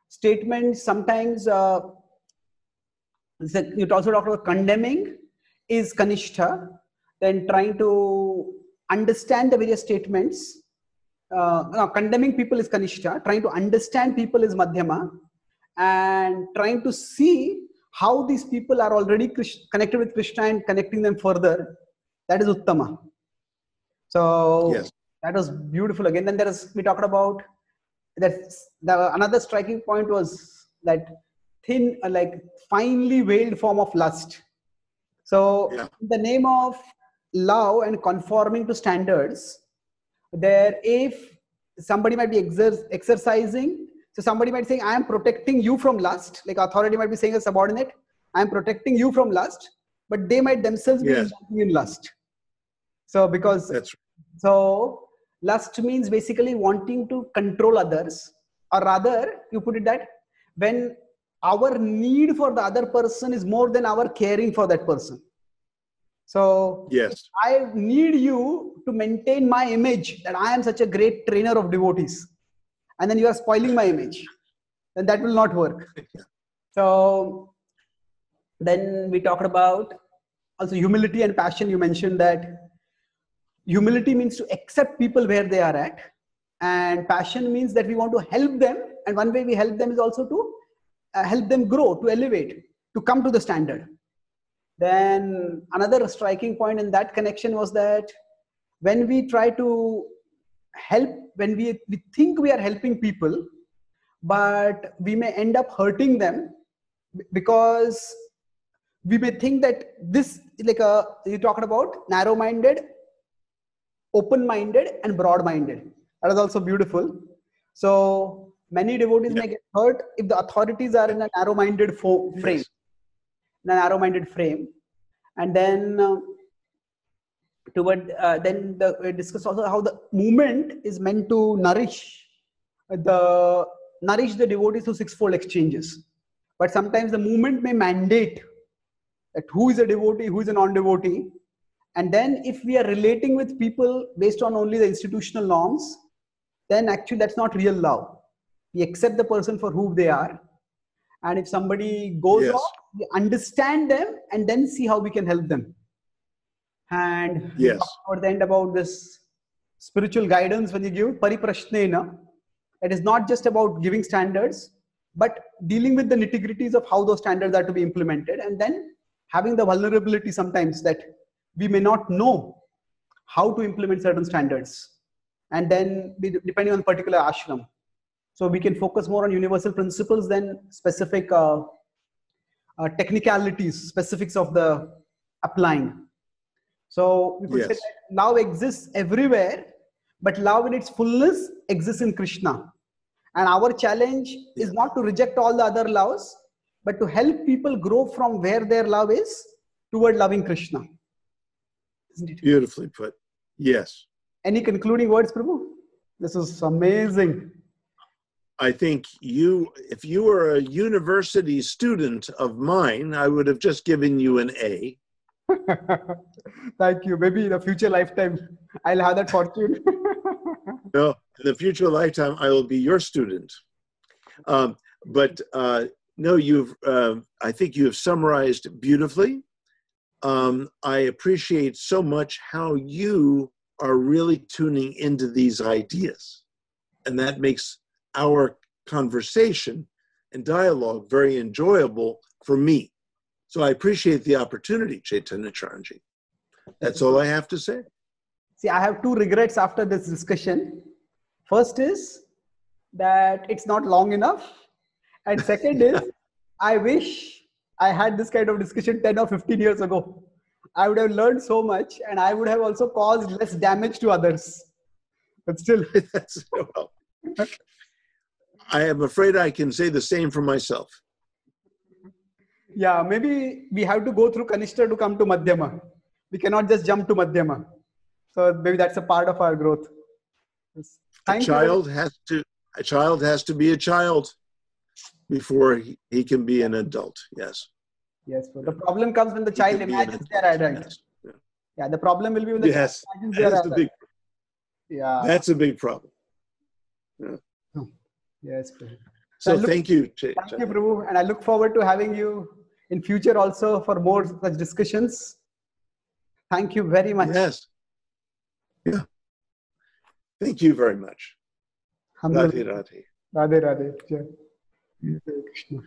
statements sometimes uh, you also talked about condemning is Kanishta, then trying to understand the various statements. Uh, condemning people is Kanishta, trying to understand people is Madhyama, and trying to see how these people are already connected with Krishna and connecting them further, that is Uttama. So yes. that was beautiful. Again, then there is we talked about that. The, another striking point was that thin, uh, like finely veiled form of lust. So yeah. the name of love and conforming to standards, there if somebody might be exer- exercising So somebody might say, I am protecting you from lust. Like authority might be saying a subordinate, I am protecting you from lust, but they might themselves be in lust. So because That's right. so lust means basically wanting to control others, or rather, you put it that when our need for the other person is more than our caring for that person. So yes. I need you to maintain my image that I am such a great trainer of devotees, and then you are spoiling my image, then that will not work. So then we talked about also humility and passion. You mentioned that humility means to accept people where they are at, and passion means that we want to help them. And one way we help them is also to uh, help them grow, to elevate, to come to the standard. Then another striking point in that connection was that when we try to help, when we, we think we are helping people, but we may end up hurting them because we may think that this like a you talked about narrow minded open minded and broad minded that is also beautiful so many devotees Yeah. may get hurt if the authorities are in a narrow minded fo- frame Yes. In a narrow minded frame. And then uh, toward uh, then the, we discussed also how the movement is meant to nourish the nourish the devotees through sixfold exchanges. But sometimes the movement may mandate that who is a devotee who is a non-devotee. And then if we are relating with people based on only the institutional norms then actually that's not real love. We accept the person for who they are and if somebody goes Yes. off we understand them and then see how we can help them and Yes. at the end about this spiritual guidance when you give pariprashnena it is not just about giving standards but dealing with the nitty-gritties of how those standards are to be implemented and then having the vulnerability sometimes that we may not know how to implement certain standards and then depending on particular ashram so we can focus more on universal principles than specific uh, uh, technicalities specifics of the applying. So we could say that love exists everywhere but love in its fullness exists in krishna. And our challenge is not to reject all the other loves but to help people grow from where their love is toward loving krishna. Isn't it? Beautifully put. Yes. any concluding words prabhu? This is amazing I think you, if you were a university student of mine, I would have just given you an A. thank you maybe in a future lifetime i'll have that fortune No, in the future lifetime, I will be your student. Um, but uh, no, you've. Uh, I think you have summarized beautifully. Um, I appreciate so much how you are really tuning into these ideas, and that makes our conversation and dialogue very enjoyable for me. So I appreciate the opportunity, Chaitanya Charanji. That's all I have to say. See, I have two regrets after this discussion. First is that it's not long enough. And second is, I wish I had this kind of discussion 10 or 15 years ago. I would have learned so much and I would have also caused less damage to others. But still, That's, well, I am afraid I can say the same for myself. yeah, maybe we have to go through Kanishta to come to Madhyama. We cannot just jump to Madhyama. So maybe that's a part of our growth. Yes. A Thank you. child has to a child has to be a child before he, he can be an adult. Yes. Yes, bro. the problem comes when the He child can be an imagines they are adult. Yes. Yeah, the problem will be when the Yes. child imagines That's the adult. big Yeah. that's a big problem. Yes, Prabhu. So I look- thank you. Thank you, Prabhu. And I look forward to having you in future also for more such discussions. Thank you very much. Yes. Yeah. Thank you very much. Radhe Radhe. Radhe Radhe. Krishna.